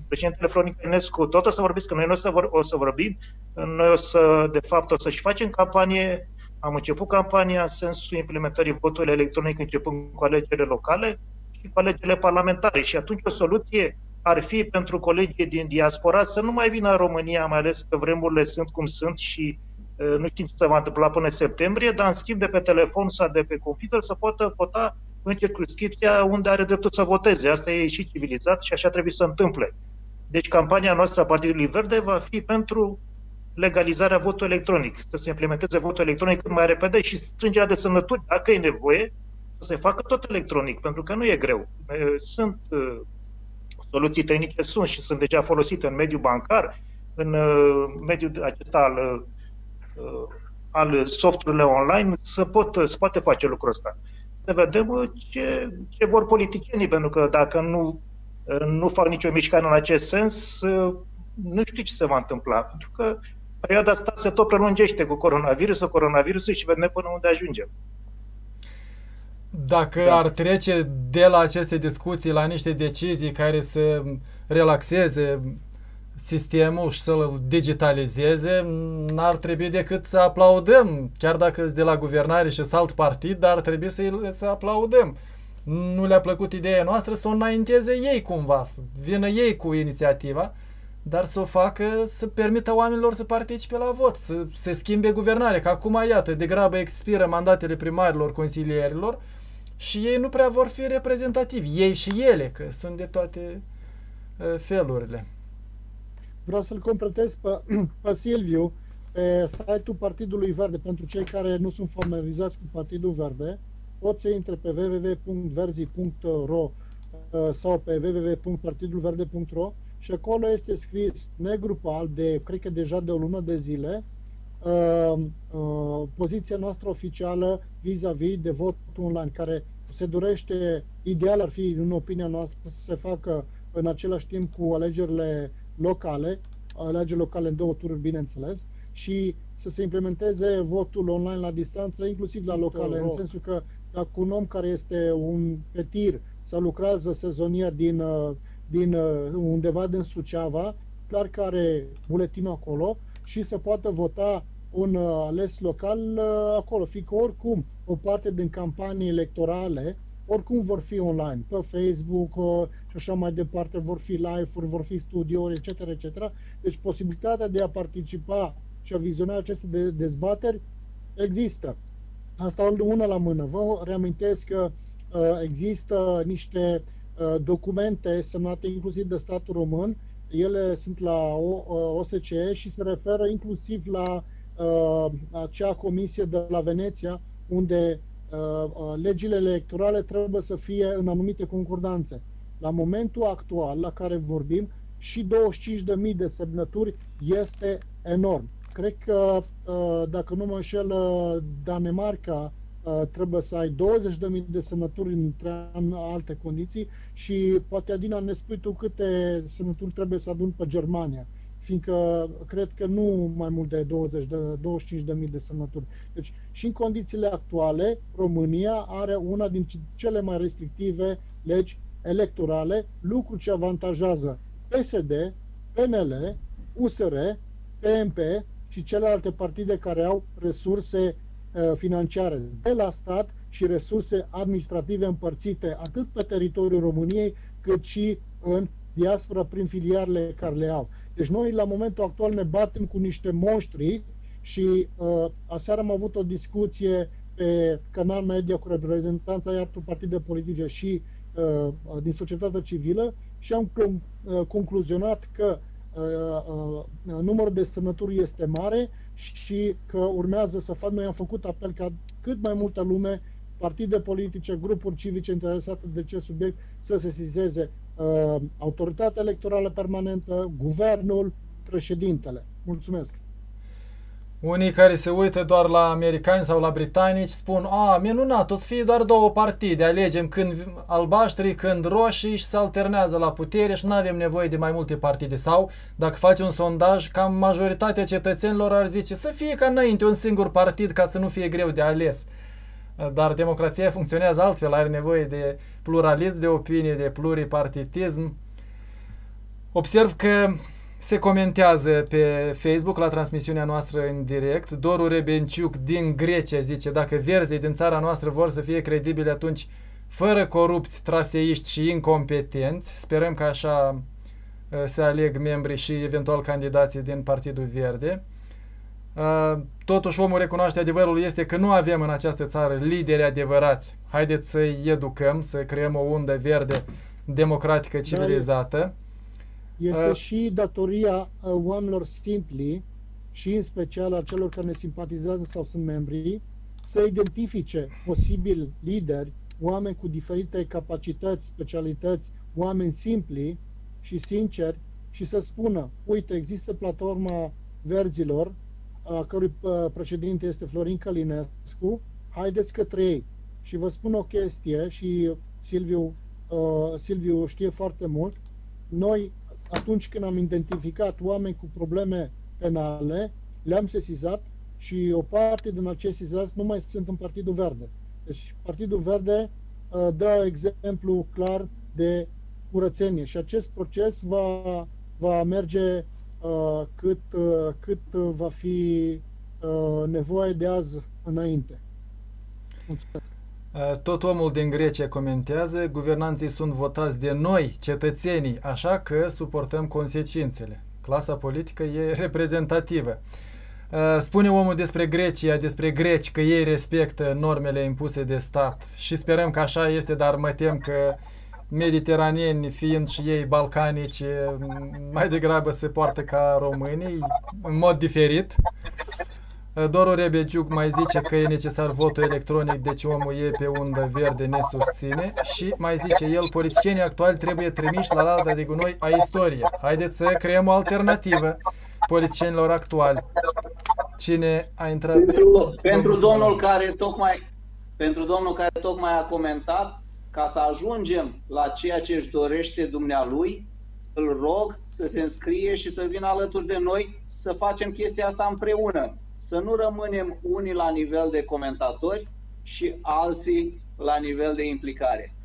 Președintele Florin Călinescu tot o să vorbiți, că noi nu o să, vor, o să vorbim, noi o să, de fapt, o să și facem campanie am început campania în sensul implementării votului electronic începând cu alegerile locale și cu alegerile parlamentare. Și atunci o soluție ar fi pentru colegii din diaspora să nu mai vină în România, mai ales că vremurile sunt cum sunt și uh, nu știm ce se va întâmpla până septembrie, dar în schimb de pe telefon sau de pe computer să poată vota în circunscripția unde are dreptul să voteze. Asta e și civilizat și așa trebuie să întâmple. Deci campania noastră a Partidului Verde va fi pentru legalizarea votului electronic, să se implementeze votul electronic cât mai repede și strângerea de semnături, dacă e nevoie, să se facă tot electronic, pentru că nu e greu. Sunt soluții tehnice, sunt și sunt deja folosite în mediul bancar, în mediul acesta al, al softurilor online, se, pot, se poate face lucrul ăsta. Să vedem ce, ce vor politicienii, pentru că dacă nu, nu fac nicio mișcare în acest sens, nu știu ce se va întâmpla, pentru că perioada asta se tot prelungește cu coronavirusul, coronavirusul și vedem până unde ajungem. Dacă da. ar trece de la aceste discuții la niște decizii care să relaxeze sistemul și să-l digitalizeze, n-ar trebui decât să aplaudăm, chiar dacă de la guvernare și alt partid, dar ar trebui să, să aplaudăm. Nu le-a plăcut ideea noastră să o înainteze ei cumva, să vină ei cu inițiativa dar să o facă să permită oamenilor să participe la vot, să se schimbe guvernare, că acum, iată, de grabă expiră mandatele primarilor, consilierilor și ei nu prea vor fi reprezentativi, ei și ele, că sunt de toate uh, felurile. Vreau să-l completez pe, pe Silviu pe site-ul Partidului Verde. Pentru cei care nu sunt familiarizați cu Partidul Verde, pot să intre pe www.verzi.ro sau pe www.partidulverde.ro și acolo este scris negru pe alb de, cred că deja de o lună de zile, uh, uh, poziția noastră oficială vis-a-vis -vis de votul online, care se dorește, ideal ar fi, în opinia noastră, să se facă în același timp cu alegerile locale, alegeri locale în două tururi, bineînțeles, și să se implementeze votul online la distanță, inclusiv la locale, în sensul că dacă un om care este un petir sau lucrează sezonier din uh, din uh, undeva din Suceava, clar că are buletinul acolo și să poată vota un uh, ales local uh, acolo, fiindcă oricum o parte din campanii electorale oricum vor fi online, pe Facebook și așa mai departe, vor fi live-uri, vor fi studiouri, etc., etc. Deci posibilitatea de a participa și a viziona aceste dezbateri există. Asta una la mână. Vă reamintesc că există niște Uh, documente semnate inclusiv de statul român. Ele sunt la OSCE și se referă inclusiv la uh, acea comisie de la Veneția, unde uh, legile electorale trebuie să fie în anumite concordanțe. La momentul actual la care vorbim, și 25.000 de semnături este enorm. Cred că, dacă nu mă înșel, Danemarca Uh, trebuie să ai 20.000 de semnături între alte condiții și poate Adina ne spui tu câte semnături trebuie să adun pe Germania fiindcă cred că nu mai mult de 20 de 25.000 de semnături. Deci și în condițiile actuale, România are una din cele mai restrictive legi electorale, lucru ce avantajează PSD, PNL, USR, PMP și celelalte partide care au resurse Uh, financiare de la stat și resurse administrative împărțite atât pe teritoriul României cât și în diaspora prin filiarele care le au. Deci noi la momentul actual ne batem cu niște monștri și uh, aseară am avut o discuție pe canal media cu reprezentanța iartul partide politice și uh, din societatea civilă și am uh, concluzionat că uh, uh, numărul de semnături este mare și că urmează să fac. Noi am făcut apel ca cât mai multă lume, partide politice, grupuri civice interesate de ce subiect, să se sizeze uh, autoritatea electorală permanentă, guvernul, președintele. Mulțumesc! Unii care se uită doar la americani sau la britanici spun, a, minunat, o să fie doar două partide, alegem când albaștri, când roșii și se alternează la putere și nu avem nevoie de mai multe partide. Sau, dacă faci un sondaj, cam majoritatea cetățenilor ar zice să fie ca înainte un singur partid ca să nu fie greu de ales. Dar democrația funcționează altfel, are nevoie de pluralism de opinie, de pluripartitism. Observ că se comentează pe Facebook la transmisiunea noastră în direct. Doru Rebenciuc din Grecia zice, dacă verzii din țara noastră vor să fie credibili, atunci fără corupți, traseiști și incompetenți, sperăm că așa uh, se aleg membrii și eventual candidații din Partidul Verde. Uh, totuși omul recunoaște adevărul este că nu avem în această țară lideri adevărați. Haideți să-i educăm, să creăm o undă verde democratică, civilizată. Da, este uh. și datoria uh, oamenilor simpli și în special a celor care ne simpatizează sau sunt membri să identifice posibil lideri, oameni cu diferite capacități, specialități, oameni simpli și sinceri și să spună, uite, există platforma verzilor, a cărui uh, președinte este Florin Călinescu, haideți către ei. Și vă spun o chestie și Silviu, uh, Silviu știe foarte mult, noi atunci când am identificat oameni cu probleme penale, le-am sesizat și o parte din acești sesizați nu mai sunt în Partidul Verde. Deci Partidul Verde uh, dă exemplu clar de curățenie și acest proces va, va merge uh, cât, uh, cât va fi uh, nevoie de azi înainte. Mulțumesc. Tot omul din Grecia comentează, guvernanții sunt votați de noi, cetățenii, așa că suportăm consecințele. Clasa politică e reprezentativă. Spune omul despre Grecia, despre greci, că ei respectă normele impuse de stat și sperăm că așa este, dar mă tem că mediteranieni, fiind și ei balcanici, mai degrabă se poartă ca românii, în mod diferit. Doru Rebeciuc mai zice că e necesar votul electronic, deci omul e pe undă verde, ne susține și mai zice el, politicienii actuali trebuie trimiși la lalda de gunoi a istorie. Haideți să creăm o alternativă politicienilor actuali. Cine a intrat? Pentru, pentru domnul care tocmai pentru domnul care tocmai a comentat, ca să ajungem la ceea ce își dorește dumnealui, îl rog să se înscrie și să vină alături de noi să facem chestia asta împreună să nu rămânem unii la nivel de comentatori și alții la nivel de implicare.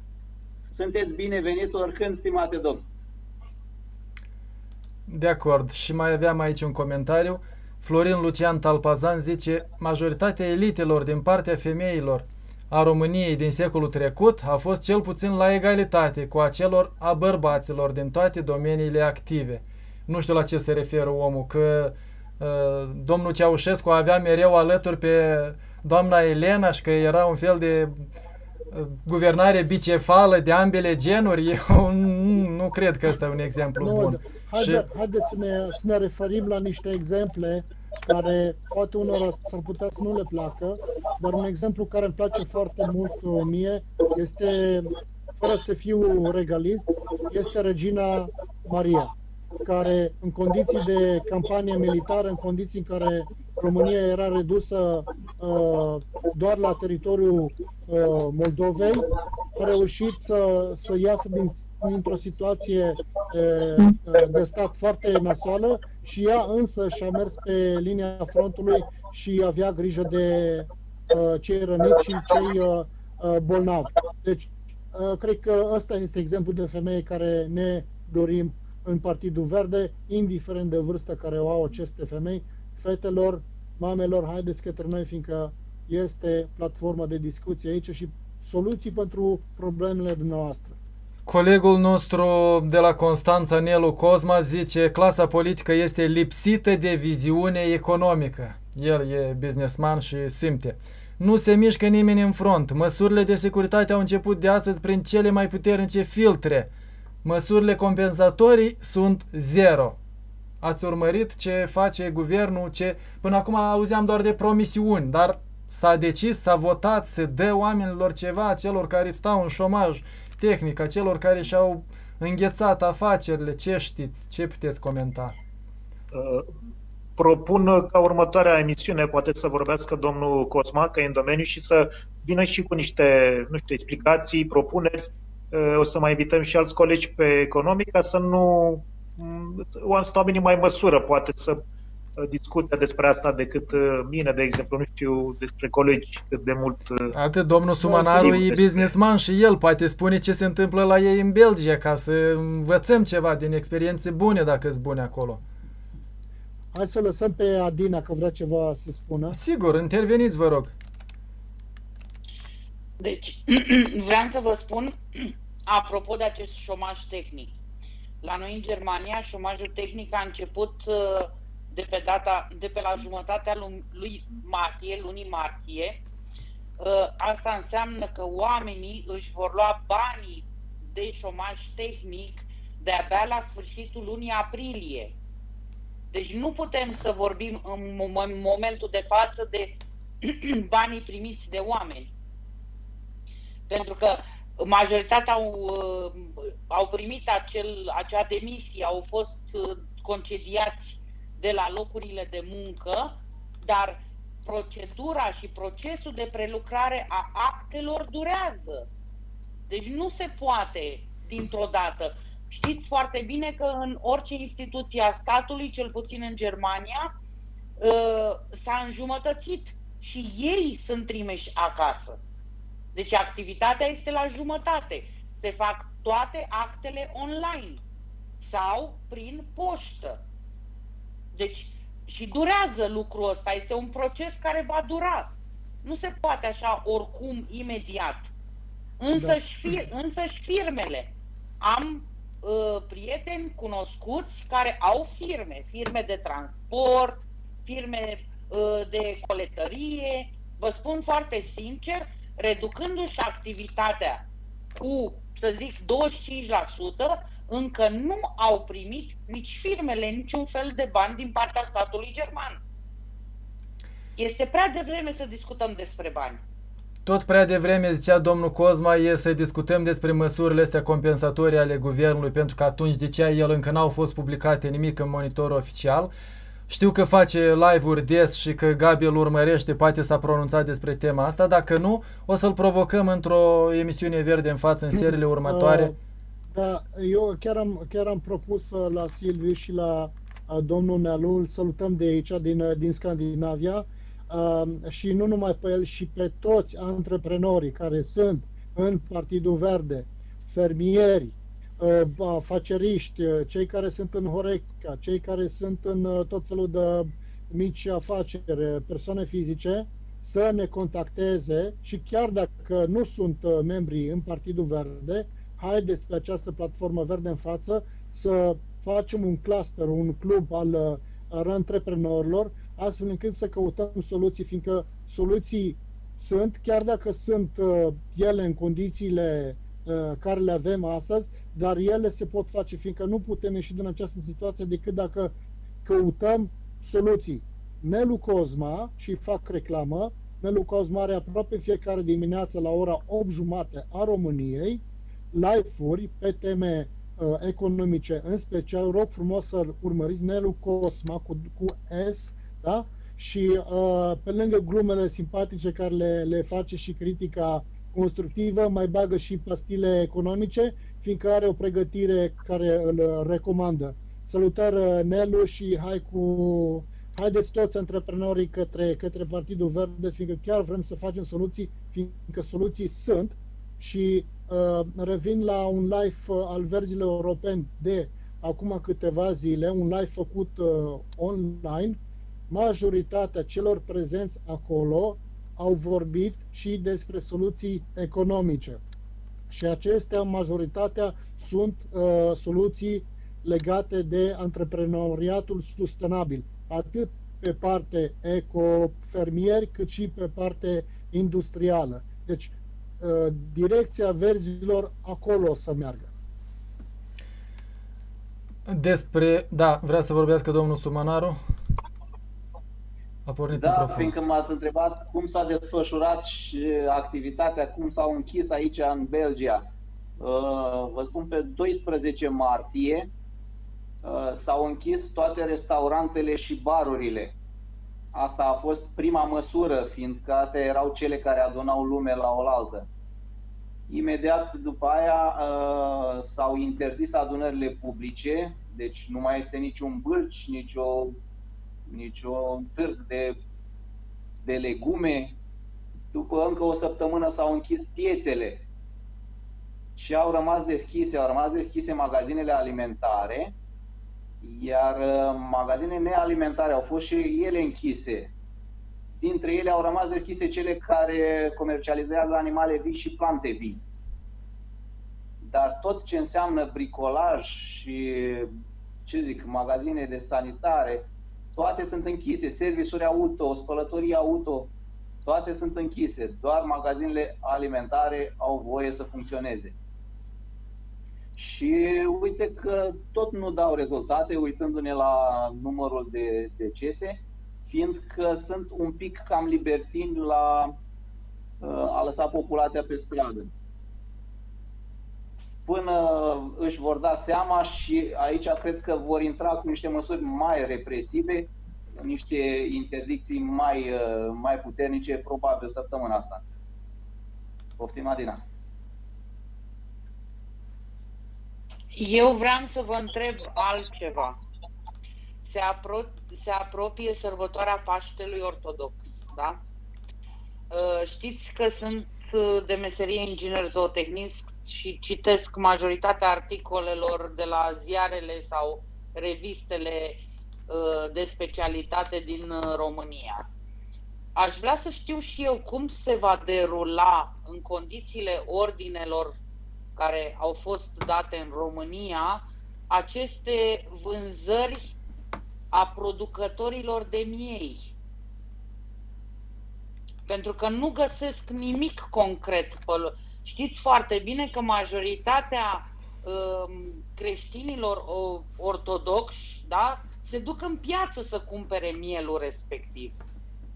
Sunteți binevenit oricând, stimate domn. De acord. Și mai aveam aici un comentariu. Florin Lucian Talpazan zice majoritatea elitelor din partea femeilor a României din secolul trecut a fost cel puțin la egalitate cu acelor a bărbaților din toate domeniile active. Nu știu la ce se referă omul, că uh, Uh, domnul Ceaușescu avea mereu alături pe doamna Elena și că era un fel de uh, guvernare bicefală de ambele genuri, eu nu, nu cred că ăsta e un exemplu nu, bun. Haide, și... Haideți să ne, să ne referim la niște exemple care poate unora s-ar putea să nu le placă, dar un exemplu care îmi place foarte mult uh, mie este, fără să fiu regalist, este Regina Maria care în condiții de campanie militară, în condiții în care România era redusă uh, doar la teritoriul uh, Moldovei, a reușit să, să iasă din, dintr-o situație uh, de stat foarte nasoală și ea însă și-a mers pe linia frontului și avea grijă de uh, cei răniți și cei uh, uh, bolnavi. Deci, uh, cred că ăsta este exemplu de femeie care ne dorim în Partidul Verde, indiferent de vârstă care o au aceste femei, fetelor, mamelor, haideți către noi, fiindcă este platforma de discuție aici și soluții pentru problemele dumneavoastră. Colegul nostru de la Constanța, Nelu Cosma, zice clasa politică este lipsită de viziune economică. El e businessman și simte. Nu se mișcă nimeni în front. Măsurile de securitate au început de astăzi prin cele mai puternice filtre. Măsurile compensatorii sunt zero. Ați urmărit ce face guvernul, ce... Până acum auzeam doar de promisiuni, dar s-a decis, s-a votat, se dă oamenilor ceva, celor care stau în șomaj tehnic, celor care și-au înghețat afacerile. Ce știți? Ce puteți comenta? Uh, propun ca următoarea emisiune poate să vorbească domnul Cosma, că e în domeniu, și să vină și cu niște, nu știu, explicații, propuneri. Uh, o să mai invităm și alți colegi pe economic ca să nu oamenii mai măsură, poate să uh, discute despre asta decât uh, mine, de exemplu, nu știu despre colegi cât de mult... Atât domnul Sumanaru e businessman și el poate spune ce se întâmplă la ei în Belgia ca să învățăm ceva din experiențe bune dacă sunt bune acolo. Hai să lăsăm pe Adina că vrea ceva să spună. Sigur, interveniți, vă rog. Deci, vreau să vă spun, apropo de acest șomaj tehnic, la noi în Germania șomajul tehnic a început uh, de pe, data, de pe la jumătatea lui martie, lunii martie. Uh, asta înseamnă că oamenii își vor lua banii de șomaj tehnic de-abia la sfârșitul lunii aprilie. Deci nu putem să vorbim în momentul de față de banii primiți de oameni. Pentru că majoritatea au, uh, au primit acel, acea demisie, au fost uh, concediați de la locurile de muncă, dar procedura și procesul de prelucrare a actelor durează. Deci nu se poate dintr-o dată. Știți foarte bine că în orice instituție a statului, cel puțin în Germania, uh, s-a înjumătățit și ei sunt trimeși acasă. Deci activitatea este la jumătate. Se fac toate actele online sau prin poștă. Deci și durează lucrul ăsta. Este un proces care va dura. Nu se poate așa oricum imediat. Însăși, da. fir, însăși firmele. Am uh, prieteni cunoscuți care au firme, firme de transport, firme uh, de coletărie. Vă spun foarte sincer, reducându-și activitatea cu, să zic, 25%, încă nu au primit nici firmele niciun fel de bani din partea statului german. Este prea devreme să discutăm despre bani. Tot prea devreme, zicea domnul Cozma, e să discutăm despre măsurile astea compensatorii ale guvernului, pentru că atunci, zicea el, încă n-au fost publicate nimic în monitorul oficial. Știu că face live-uri des și că Gabi îl urmărește, poate s-a pronunțat despre tema asta. Dacă nu, o să-l provocăm într-o emisiune verde în față, în seriile următoare. Uh, da, eu chiar am, chiar am propus uh, la Silviu și la uh, domnul Nealu, îl salutăm de aici, din, din Scandinavia, și nu numai pe el, și pe toți antreprenorii care sunt în Partidul Verde, fermieri, afaceriști, cei care sunt în Horeca, cei care sunt în tot felul de mici afaceri, persoane fizice, să ne contacteze și chiar dacă nu sunt membri în Partidul Verde, haideți pe această platformă verde în față să facem un cluster, un club al, al antreprenorilor, astfel încât să căutăm soluții, fiindcă soluții sunt, chiar dacă sunt uh, ele în condițiile uh, care le avem astăzi, dar ele se pot face, fiindcă nu putem ieși din această situație decât dacă căutăm soluții. Nelu Cosma, și fac reclamă, Nelu Cosma are aproape fiecare dimineață la ora 8 jumate a României, live-uri pe teme uh, economice, în special rog frumos să urmăriți Nelu Cosma cu, cu S, da? Și uh, pe lângă glumele simpatice care le, le face și critica constructivă, mai bagă și pastile economice fiindcă are o pregătire care îl recomandă. Salutări Nelu și hai cu haideți toți antreprenorii către, către Partidul Verde, fiindcă chiar vrem să facem soluții, fiindcă soluții sunt și uh, revin la un live uh, al verzilor europeni de acum câteva zile, un live făcut uh, online, majoritatea celor prezenți acolo au vorbit și despre soluții economice și acestea, majoritatea, sunt uh, soluții legate de antreprenoriatul sustenabil, atât pe parte eco-fermieri, cât și pe parte industrială. Deci, uh, direcția verzilor acolo o să meargă. Despre, da, vrea să vorbească domnul Sumanaru? A pornit da, microfon. fiindcă m-ați întrebat cum s-a desfășurat și activitatea, cum s-au închis aici în Belgia. Uh, vă spun, pe 12 martie uh, s-au închis toate restaurantele și barurile. Asta a fost prima măsură, fiindcă astea erau cele care adunau lume la oaltă. Imediat după aia uh, s-au interzis adunările publice, deci nu mai este niciun bâlci, nicio, nicio târg de, de legume. După încă o săptămână s-au închis piețele și au rămas deschise, au rămas deschise magazinele alimentare, iar uh, magazinele nealimentare au fost și ele închise. Dintre ele au rămas deschise cele care comercializează animale vii și plante vii. Dar tot ce înseamnă bricolaj și, ce zic, magazine de sanitare, toate sunt închise. Servisuri auto, spălătorii auto, toate sunt închise. Doar magazinele alimentare au voie să funcționeze. Și uite că tot nu dau rezultate uitându-ne la numărul de decese, fiindcă sunt un pic cam libertini la uh, a lăsa populația pe stradă. Până își vor da seama și aici cred că vor intra cu niște măsuri mai represive, niște interdicții mai, uh, mai puternice, probabil săptămâna asta. Poftim, Adina. Eu vreau să vă întreb altceva. Se, apro- se apropie sărbătoarea Paștelui Ortodox, da? Uh, știți că sunt uh, de meserie inginer zootehnist și citesc majoritatea articolelor de la ziarele sau revistele uh, de specialitate din România. Aș vrea să știu și eu cum se va derula în condițiile ordinelor care au fost date în România, aceste vânzări a producătorilor de miei. Pentru că nu găsesc nimic concret. Știți foarte bine că majoritatea uh, creștinilor uh, ortodoxi da, se duc în piață să cumpere mielul respectiv.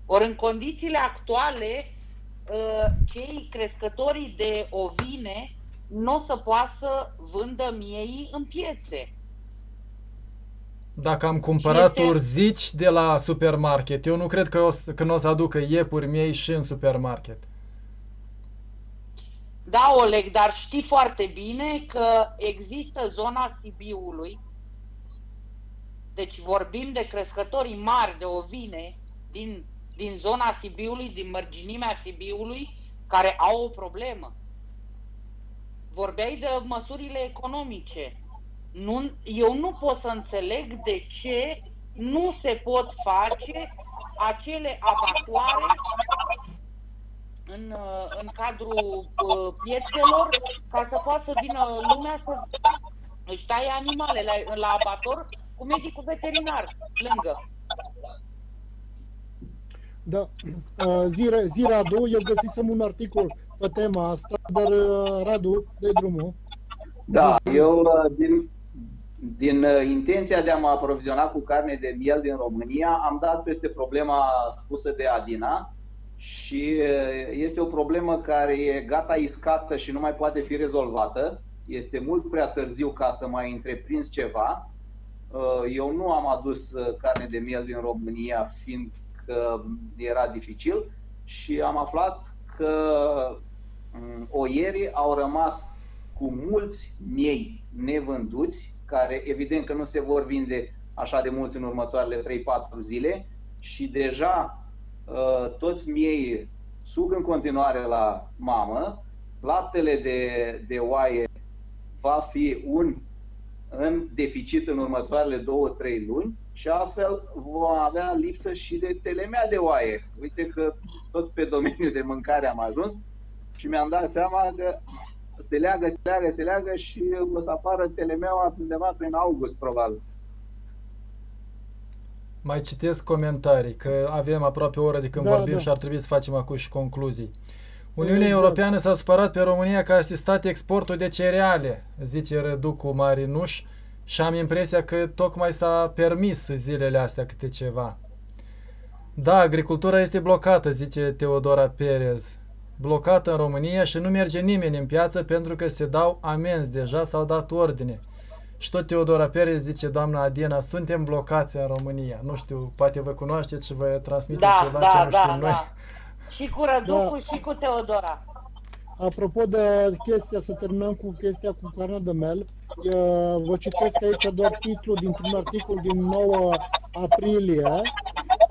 Ori în condițiile actuale, uh, cei crescătorii de ovine nu o să poată să vândă miei în piețe. Dacă am cumpărat este... urzici de la supermarket, eu nu cred că, o să, că nu o să aducă iepuri miei și în supermarket. Da, Oleg, dar știi foarte bine că există zona Sibiului, deci vorbim de crescătorii mari de ovine din, din zona Sibiului, din mărginimea Sibiului, care au o problemă vorbeai de măsurile economice. Nu, eu nu pot să înțeleg de ce nu se pot face acele abatoare în, în cadrul uh, piețelor ca să poată să vină lumea să își taie animale la, la abator cu medicul veterinar lângă. Da, uh, zi, zi Radu, eu găsisem un articol pe tema asta, dar uh, Radu, de drumul. Da, eu uh, din, din uh, intenția de a mă aproviziona cu carne de miel din România, am dat peste problema spusă de Adina și este o problemă care e gata iscată și nu mai poate fi rezolvată. Este mult prea târziu ca să mai întreprinzi ceva. Eu nu am adus carne de miel din România, fiindcă era dificil și am aflat că Mm, oierii au rămas cu mulți miei nevânduți, care evident că nu se vor vinde așa de mulți în următoarele 3-4 zile și deja uh, toți miei sug în continuare la mamă, laptele de, de oaie va fi un în deficit în următoarele 2-3 luni și astfel vom avea lipsă și de telemea de oaie. Uite că tot pe domeniul de mâncare am ajuns, și mi-am dat seama că se leagă, se leagă, se leagă și o să apară telemeaua undeva prin august, probabil. Mai citesc comentarii, că avem aproape o oră de când Da, vorbim da. și ar trebui să facem acum și concluzii. Uniunea Exact. Europeană s-a supărat pe România că a asistat exportul de cereale, zice Răducu Marinuș, și am impresia că tocmai s-a permis zilele astea câte ceva. Da, agricultura este blocată, zice Teodora Perez. Blocată în România și nu merge nimeni în piață pentru că se dau amenzi, deja s-au dat ordine. Și tot Teodora Perez zice, doamna Adina, suntem blocați în România. Nu știu, poate vă cunoașteți și vă transmite Da, ceva da, ce nu da, știm noi. da. Și cu Răducu Da. și cu Teodora. Apropo de chestia, să terminăm cu chestia cu carnea de mel, uh, vă citesc aici doar titlul dintr-un articol din 9 aprilie,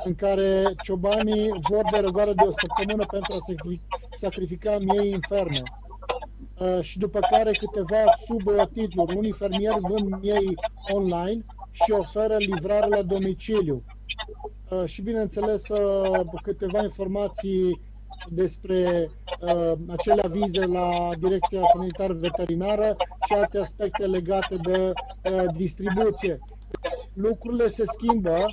în care ciobanii vor derogare de o săptămână pentru a sacri- sacrifica miei în ferme. Uh, și după care câteva subtitluri. Unii fermieri vând miei online și oferă livrare la domiciliu. Uh, și bineînțeles uh, câteva informații despre uh, acele avize la Direcția Sanitar Veterinară și alte aspecte legate de uh, distribuție. Lucrurile se schimbă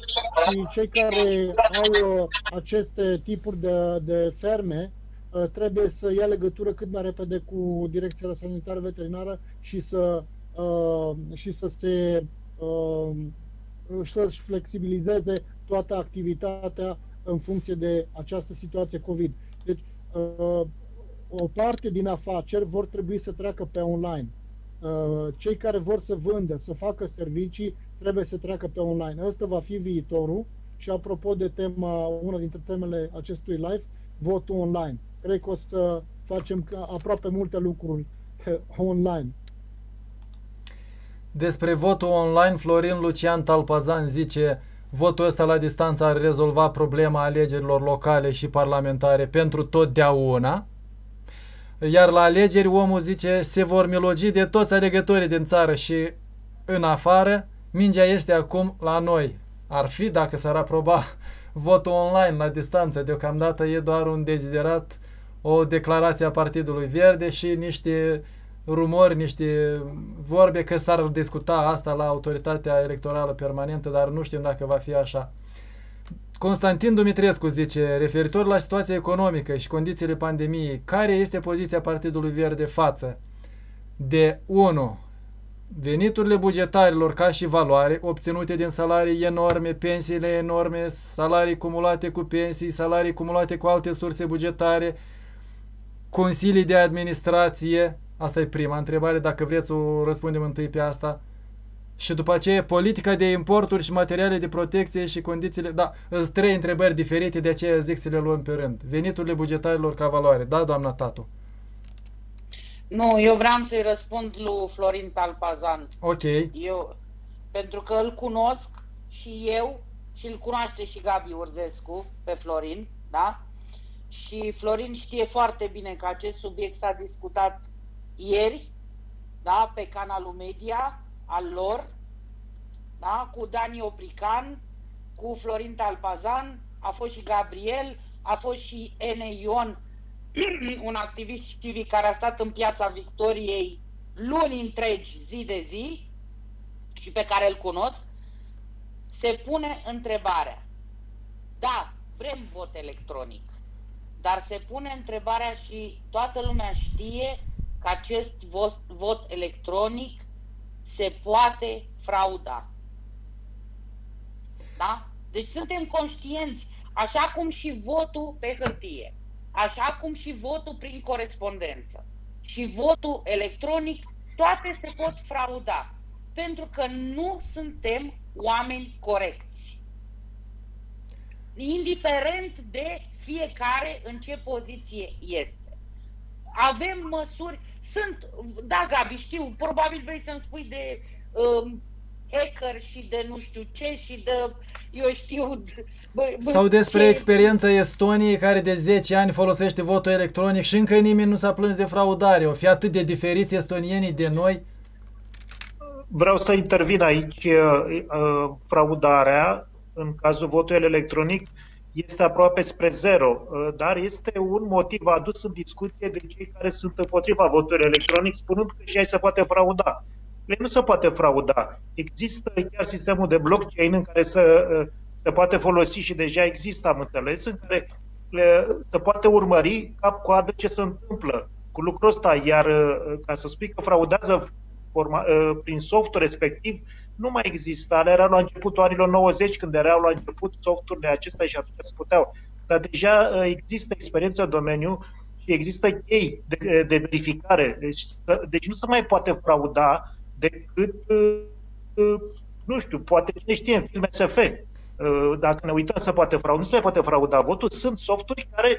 și cei care au uh, aceste tipuri de, de ferme uh, trebuie să ia legătură cât mai repede cu Direcția Sanitară Veterinară și să, uh, și să se uh, să-și flexibilizeze toată activitatea în funcție de această situație COVID. Deci, uh, o parte din afaceri vor trebui să treacă pe online. Uh, Cei care vor să vândă, să facă servicii, trebuie să treacă pe online. Ăsta va fi viitorul și apropo de tema, una dintre temele acestui live, votul online. Cred că o să facem ca- aproape multe lucruri online. Despre votul online, Florin Lucian Talpazan zice votul ăsta la distanță ar rezolva problema alegerilor locale și parlamentare pentru totdeauna. Iar la alegeri omul zice se vor milogi de toți alegătorii din țară și în afară. Mingea este acum la noi. Ar fi dacă s-ar aproba votul online la distanță. Deocamdată e doar un deziderat, o declarație a Partidului Verde și niște rumori, niște vorbe că s-ar discuta asta la autoritatea electorală permanentă, dar nu știm dacă va fi așa. Constantin Dumitrescu zice, referitor la situația economică și condițiile pandemiei, care este poziția Partidului Verde față de 1. Veniturile bugetarilor ca și valoare obținute din salarii enorme, pensiile enorme, salarii cumulate cu pensii, salarii cumulate cu alte surse bugetare, consilii de administrație, asta e prima întrebare, dacă vreți o răspundem întâi pe asta. Și după aceea, politica de importuri și materiale de protecție și condițiile... Da, sunt trei întrebări diferite, de aceea zic să le luăm pe rând. Veniturile bugetarilor ca valoare. Da, doamna Tatu? Nu, eu vreau să-i răspund lui Florin Talpazan. Ok. Eu, pentru că îl cunosc și eu și îl cunoaște și Gabi Urzescu pe Florin, da? Și Florin știe foarte bine că acest subiect s-a discutat ieri, da, pe canalul media al lor, da, cu Dani Oprican, cu Florin Talpazan, a fost și Gabriel, a fost și Ene Ion, un activist civic care a stat în piața Victoriei luni întregi, zi de zi, și pe care îl cunosc, se pune întrebarea. Da, vrem vot electronic, dar se pune întrebarea și toată lumea știe că acest vot, vot electronic se poate frauda. Da? Deci suntem conștienți, așa cum și votul pe hârtie, așa cum și votul prin corespondență și votul electronic, toate se pot frauda, pentru că nu suntem oameni corecți. Indiferent de fiecare în ce poziție este. Avem măsuri, sunt, da Gabi, știu, probabil vrei să-mi spui de um, hacker și de nu știu ce și de, eu știu... Bă, bă, Sau despre ce- experiența Estoniei care de 10 ani folosește votul electronic și încă nimeni nu s-a plâns de fraudare. O fi atât de diferiți estonienii de noi? Vreau să intervin aici. uh, uh, Fraudarea, în cazul votului electronic, este aproape spre zero, uh, dar este un motiv adus în discuție de cei care sunt împotriva votului electronic, spunând că și aici se poate frauda. Păi nu se poate frauda. Există chiar sistemul de blockchain în care să uh, se poate folosi și deja există, am înțeles, în care le, se poate urmări cap-coadă ce se întâmplă cu lucrul ăsta, iar uh, ca să spui că fraudează forma, uh, prin softul respectiv, nu mai exista. Ale erau la începutul anilor 90, când erau la început softurile acestea și atunci se puteau. Dar deja uh, există experiență în domeniu și există chei de, de verificare. Deci, deci nu se mai poate frauda decât, nu știu, poate cine știe, în film SF. Dacă ne uităm să poate frauda, nu se mai poate frauda votul, sunt softuri care,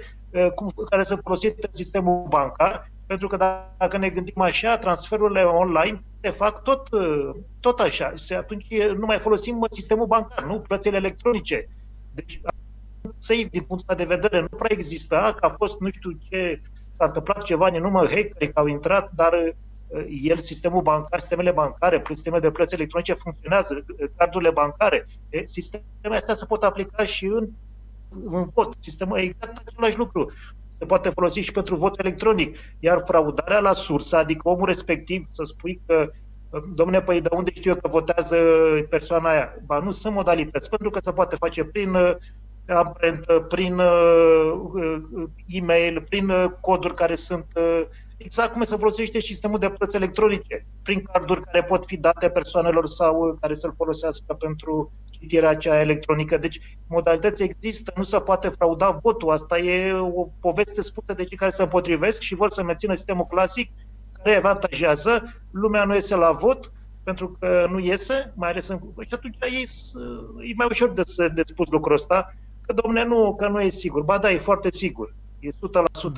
cum, care se folosesc în sistemul bancar pentru că dacă ne gândim așa, transferurile online se fac tot, tot așa. Și atunci nu mai folosim sistemul bancar, nu plățile electronice. Deci, safe din punctul de vedere nu prea există, că a fost nu știu ce, s-a întâmplat ceva în număr hackeri care au intrat, dar uh, el, sistemul bancar, sistemele bancare, sistemele de plăți electronice funcționează, uh, cardurile bancare. Sistemele astea se pot aplica și în, în vot. Sistemul e exact același lucru se poate folosi și pentru vot electronic. Iar fraudarea la sursă, adică omul respectiv să spui că domne, păi de unde știu eu că votează persoana aia? Ba nu, sunt modalități, pentru că se poate face prin uh, amprentă, prin uh, uh, e-mail, prin coduri care sunt exact cum se folosește și sistemul de plăți electronice, prin carduri care pot fi date persoanelor sau care să-l folosească pentru citirea aceea electronică. Deci modalități există, nu se poate frauda votul. Asta e o poveste spusă de cei care se împotrivesc și vor să mențină sistemul clasic care avantajează. Lumea nu iese la vot pentru că nu iese, mai ales în... Și atunci e, e mai ușor de, de spus lucrul ăsta, că domne, nu, că nu e sigur. Ba da, e foarte sigur. E 100%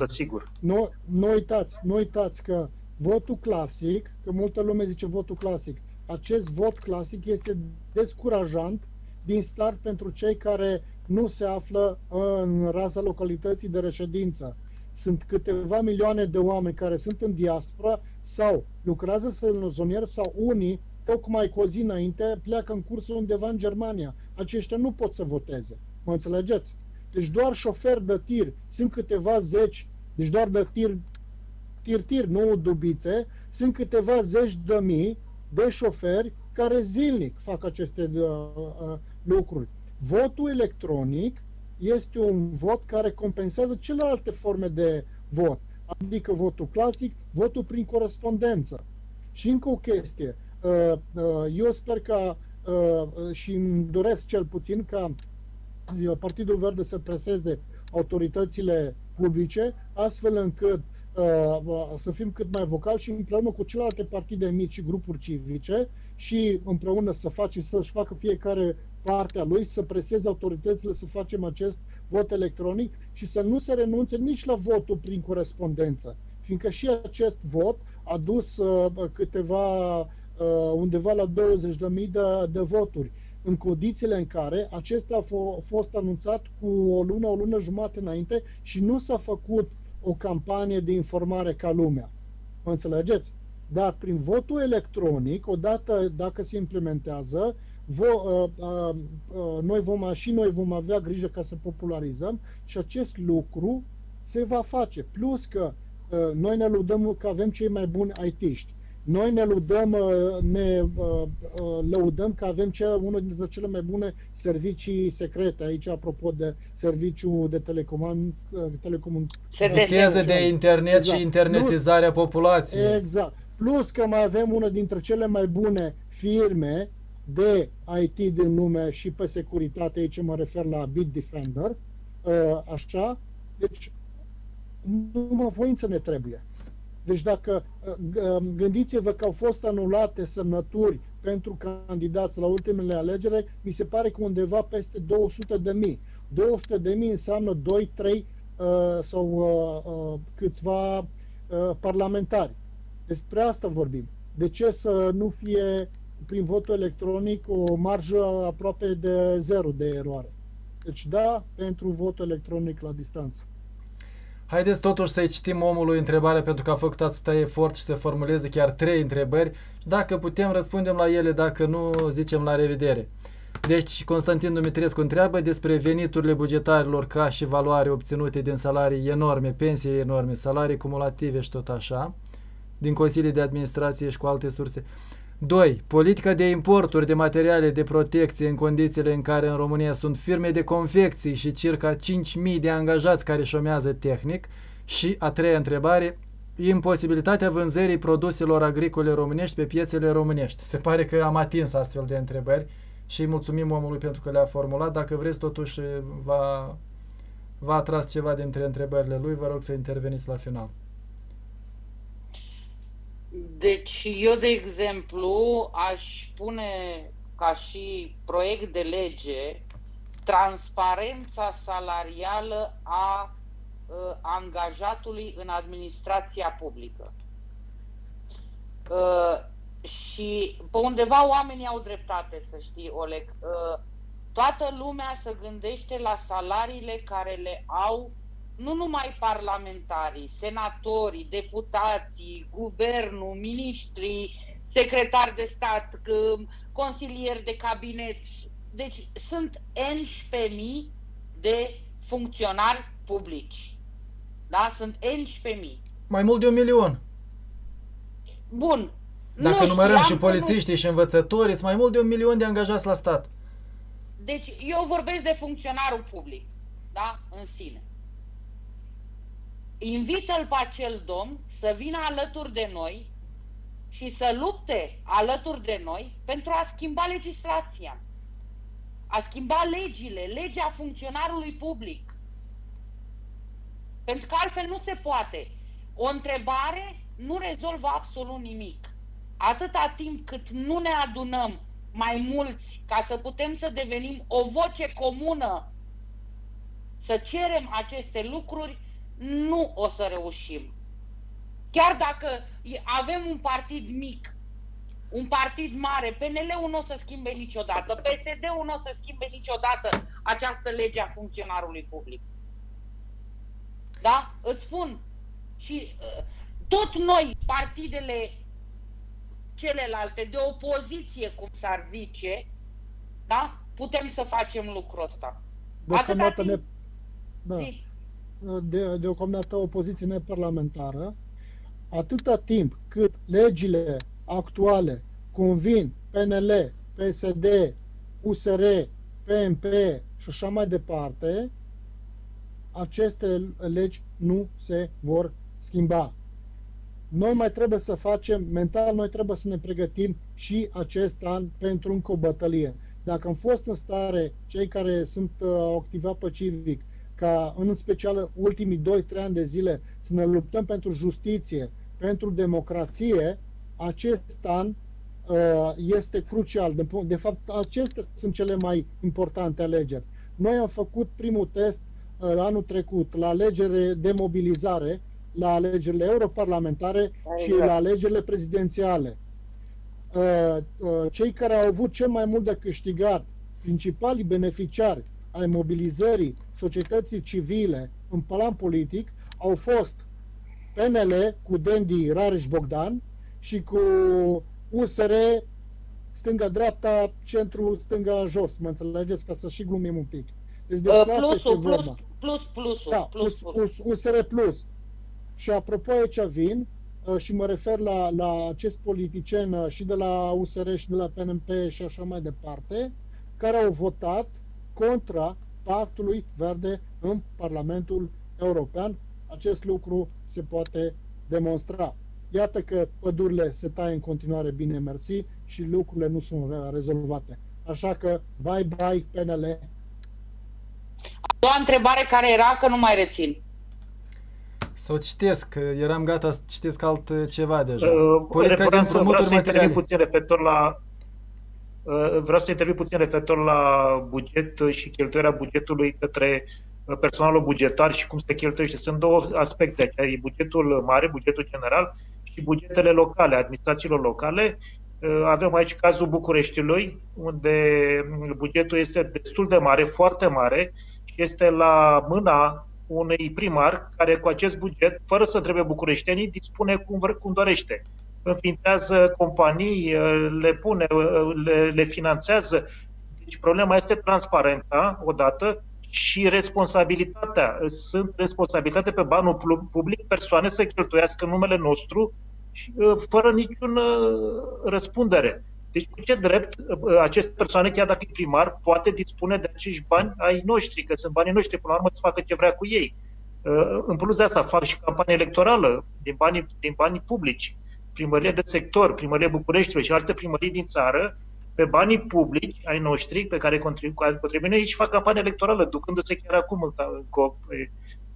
sigur. Nu, nu uitați, nu uitați că votul clasic, că multă lume zice votul clasic, acest vot clasic este descurajant din start pentru cei care nu se află în raza localității de reședință. Sunt câteva milioane de oameni care sunt în diaspora sau lucrează în zonier sau unii, tocmai cu o zi înainte, pleacă în cursul undeva în Germania. Aceștia nu pot să voteze. Mă înțelegeți? Deci doar șofer de tir, sunt câteva zeci, deci doar de tir, tir, tir, nu dubițe, sunt câteva zeci de mii de șoferi care zilnic fac aceste uh, uh, lucruri. Votul electronic este un vot care compensează celelalte forme de vot, adică votul clasic, votul prin corespondență. Și încă o chestie, uh, uh, eu sper că uh, și îmi doresc cel puțin ca Partidul Verde să preseze autoritățile publice, astfel încât uh, să fim cât mai vocali și împreună cu celelalte partide mici și grupuri civice și împreună să facem, să-și facă fiecare partea lui, să preseze autoritățile să facem acest vot electronic și să nu se renunțe nici la votul prin corespondență, fiindcă și acest vot a dus uh, câteva, uh, undeva la 20.000 de, de voturi în condițiile în care acesta a fost anunțat cu o lună, o lună jumate înainte și nu s-a făcut o campanie de informare ca lumea. Mă înțelegeți? Dar prin votul electronic, odată dacă se implementează, vo, uh, uh, uh, noi vom, și noi vom avea grijă ca să popularizăm și acest lucru se va face. Plus că uh, noi ne lăudăm că avem cei mai buni IT-ști. Noi ne lăudăm, uh, ne uh, uh, lăudăm că avem cea, unul dintre cele mai bune servicii secrete, aici apropo de serviciu de telecomand, telecom... Viteză de internet exact. și internetizarea Plus, populației. Exact. Plus că mai avem una dintre cele mai bune firme de IT din lume și pe securitate, aici mă refer la Bitdefender, așa, deci numai voință ne trebuie. Deci dacă uh, gândiți-vă că au fost anulate semnături pentru candidați la ultimele alegeri, mi se pare că undeva peste 200 de mii. 200 de mii înseamnă 2-3 uh, sau uh, câțiva parlamentari. Despre asta vorbim. De ce să nu fie prin votul electronic o marjă aproape de zero de eroare? Deci da, pentru votul electronic la distanță. Haideți totuși să-i citim omului întrebarea pentru că a făcut atâta efort și să formuleze chiar trei întrebări. Dacă putem, răspundem la ele, dacă nu, zicem la revedere. Deci, Constantin Dumitrescu întreabă despre veniturile bugetarilor ca și valoare obținute din salarii enorme, pensii enorme, salarii cumulative și tot așa, din consilii de administrație și cu alte surse. 2. Politica de importuri de materiale de protecție în condițiile în care în România sunt firme de confecții și circa 5.000 de angajați care șomează tehnic. Și a treia întrebare, imposibilitatea vânzării produselor agricole românești pe piețele românești. Se pare că am atins astfel de întrebări și îi mulțumim omului pentru că le-a formulat. Dacă vreți, totuși, va, va atras ceva dintre întrebările lui, vă rog să interveniți la final. Deci, eu, de exemplu, aș pune ca și proiect de lege transparența salarială a uh, angajatului în administrația publică. Uh, și pe undeva oamenii au dreptate, să știi, Oleg. Uh, toată lumea se gândește la salariile care le au nu numai parlamentarii, senatorii, deputații, guvernul, ministrii, secretari de stat, consilieri de cabinet. Deci sunt 11.000 de funcționari publici. Da? Sunt 11.000. Mai mult de un milion. Bun. Dacă nu numărăm și polițiștii nu... și învățătorii, sunt mai mult de un milion de angajați la stat. Deci eu vorbesc de funcționarul public, da? În sine. Invită-l pe acel domn să vină alături de noi și să lupte alături de noi pentru a schimba legislația. A schimba legile, legea funcționarului public. Pentru că altfel nu se poate. O întrebare nu rezolvă absolut nimic. Atâta timp cât nu ne adunăm mai mulți ca să putem să devenim o voce comună, să cerem aceste lucruri, nu o să reușim. Chiar dacă avem un partid mic, un partid mare, PNL-ul nu o să schimbe niciodată, PSD-ul nu o să schimbe niciodată această lege a funcționarului public. Da? Îți spun. Și uh, tot noi, partidele celelalte de opoziție, cum s-ar zice, da? Putem să facem lucrul ăsta. Deocamdată, timp... ne... da. De, deocamdată opoziție neparlamentară, atâta timp cât legile actuale convin PNL, PSD, USR, PMP și așa mai departe, aceste legi nu se vor schimba. Noi mai trebuie să facem, mental, noi trebuie să ne pregătim și acest an pentru încă o bătălie. Dacă am fost în stare, cei care sunt uh, activat pe civic, ca în special ultimii 2-3 ani de zile, să ne luptăm pentru justiție, pentru democrație, acest an uh, este crucial. De, de fapt, acestea sunt cele mai importante alegeri. Noi am făcut primul test uh, anul trecut la alegere de mobilizare, la alegerile europarlamentare exact. și la alegerile prezidențiale. Uh, uh, cei care au avut cel mai mult de câștigat, principalii beneficiari ai mobilizării societății civile în plan politic, au fost PNL cu Dendi Rareș Bogdan și cu USR stânga-dreapta, centru stânga-jos, mă înțelegeți, ca să și glumim un pic. Deci despre uh, plusul, asta este vorba. Plus, plus, plusul. Da, plus, plus, plus. USR plus. Și apropo aici vin uh, și mă refer la, la acest politicien uh, și de la USR și de la PNP și așa mai departe, care au votat contra pactului verde în Parlamentul European. Acest lucru se poate demonstra. Iată că pădurile se taie în continuare bine mersi și lucrurile nu sunt rezolvate. Așa că bye-bye PNL. A doua întrebare care era că nu mai rețin. Să o citesc, eram gata să citesc alt ceva deja. Uh, Politica de împrumuturi materiale. puțin referitor la uh, vreau să interviu puțin referitor la buget și cheltuirea bugetului către uh, personalul bugetar și cum se cheltuiește. Sunt două aspecte aici. Bugetul mare, bugetul general și bugetele locale, administrațiilor locale. Uh, avem aici cazul Bucureștiului, unde bugetul este destul de mare, foarte mare, și este la mâna unui primar care cu acest buget, fără să trebuie bucureștenii, dispune cum, cum dorește. Înființează companii, le pune, le, le finanțează. Deci problema este transparența, odată, și responsabilitatea. Sunt responsabilitate pe banul public persoane să cheltuiască numele nostru uh, fără niciun răspundere. Deci cu ce drept aceste persoane, chiar dacă e primar, poate dispune de acești bani ai noștri, că sunt banii noștri, până la urmă să facă ce vrea cu ei. În plus de asta fac și campanie electorală din banii, din banii publici. Primăria de sector, Primăria Bucureștiului și alte primării din țară pe banii publici ai noștri pe care contribuie ei și fac campanie electorală, ducându-se chiar acum în,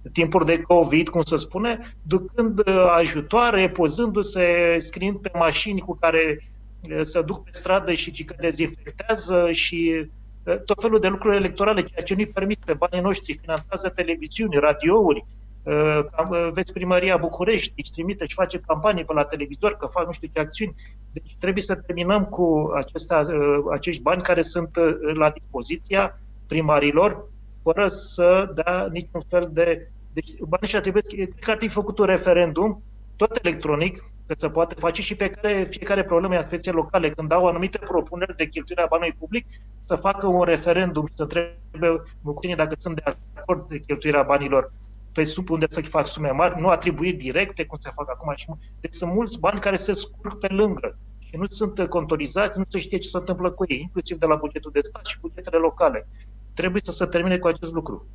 în timpuri de COVID, cum se spune, ducând uh, ajutoare, pozându-se, scriind pe mașini cu care uh, se duc pe stradă și că dezinfectează și uh, tot felul de lucruri electorale, ceea ce nu-i permit pe banii noștri, finanțează televiziuni, radiouri, Uh, uh, vezi primăria București, își trimite și face campanii pe la televizor, că fac nu știu ce acțiuni. Deci trebuie să terminăm cu acesta, uh, acești bani care sunt la dispoziția primarilor, fără să dea niciun fel de... Deci banii ăștia trebuie, cred că ar fi făcut un referendum, tot electronic, că se poate face și pe care fiecare problemă a speciei locale, când au anumite propuneri de cheltuire a banului public, să facă un referendum și să trebuie bucurii dacă sunt de acord de cheltuirea banilor pe sub unde să fac sume mari, nu atribuiri directe, cum se fac acum. Deci sunt mulți bani care se scurg pe lângă și nu sunt contorizați, nu se știe ce se întâmplă cu ei, inclusiv de la bugetul de stat și bugetele locale. Trebuie să se termine cu acest lucru.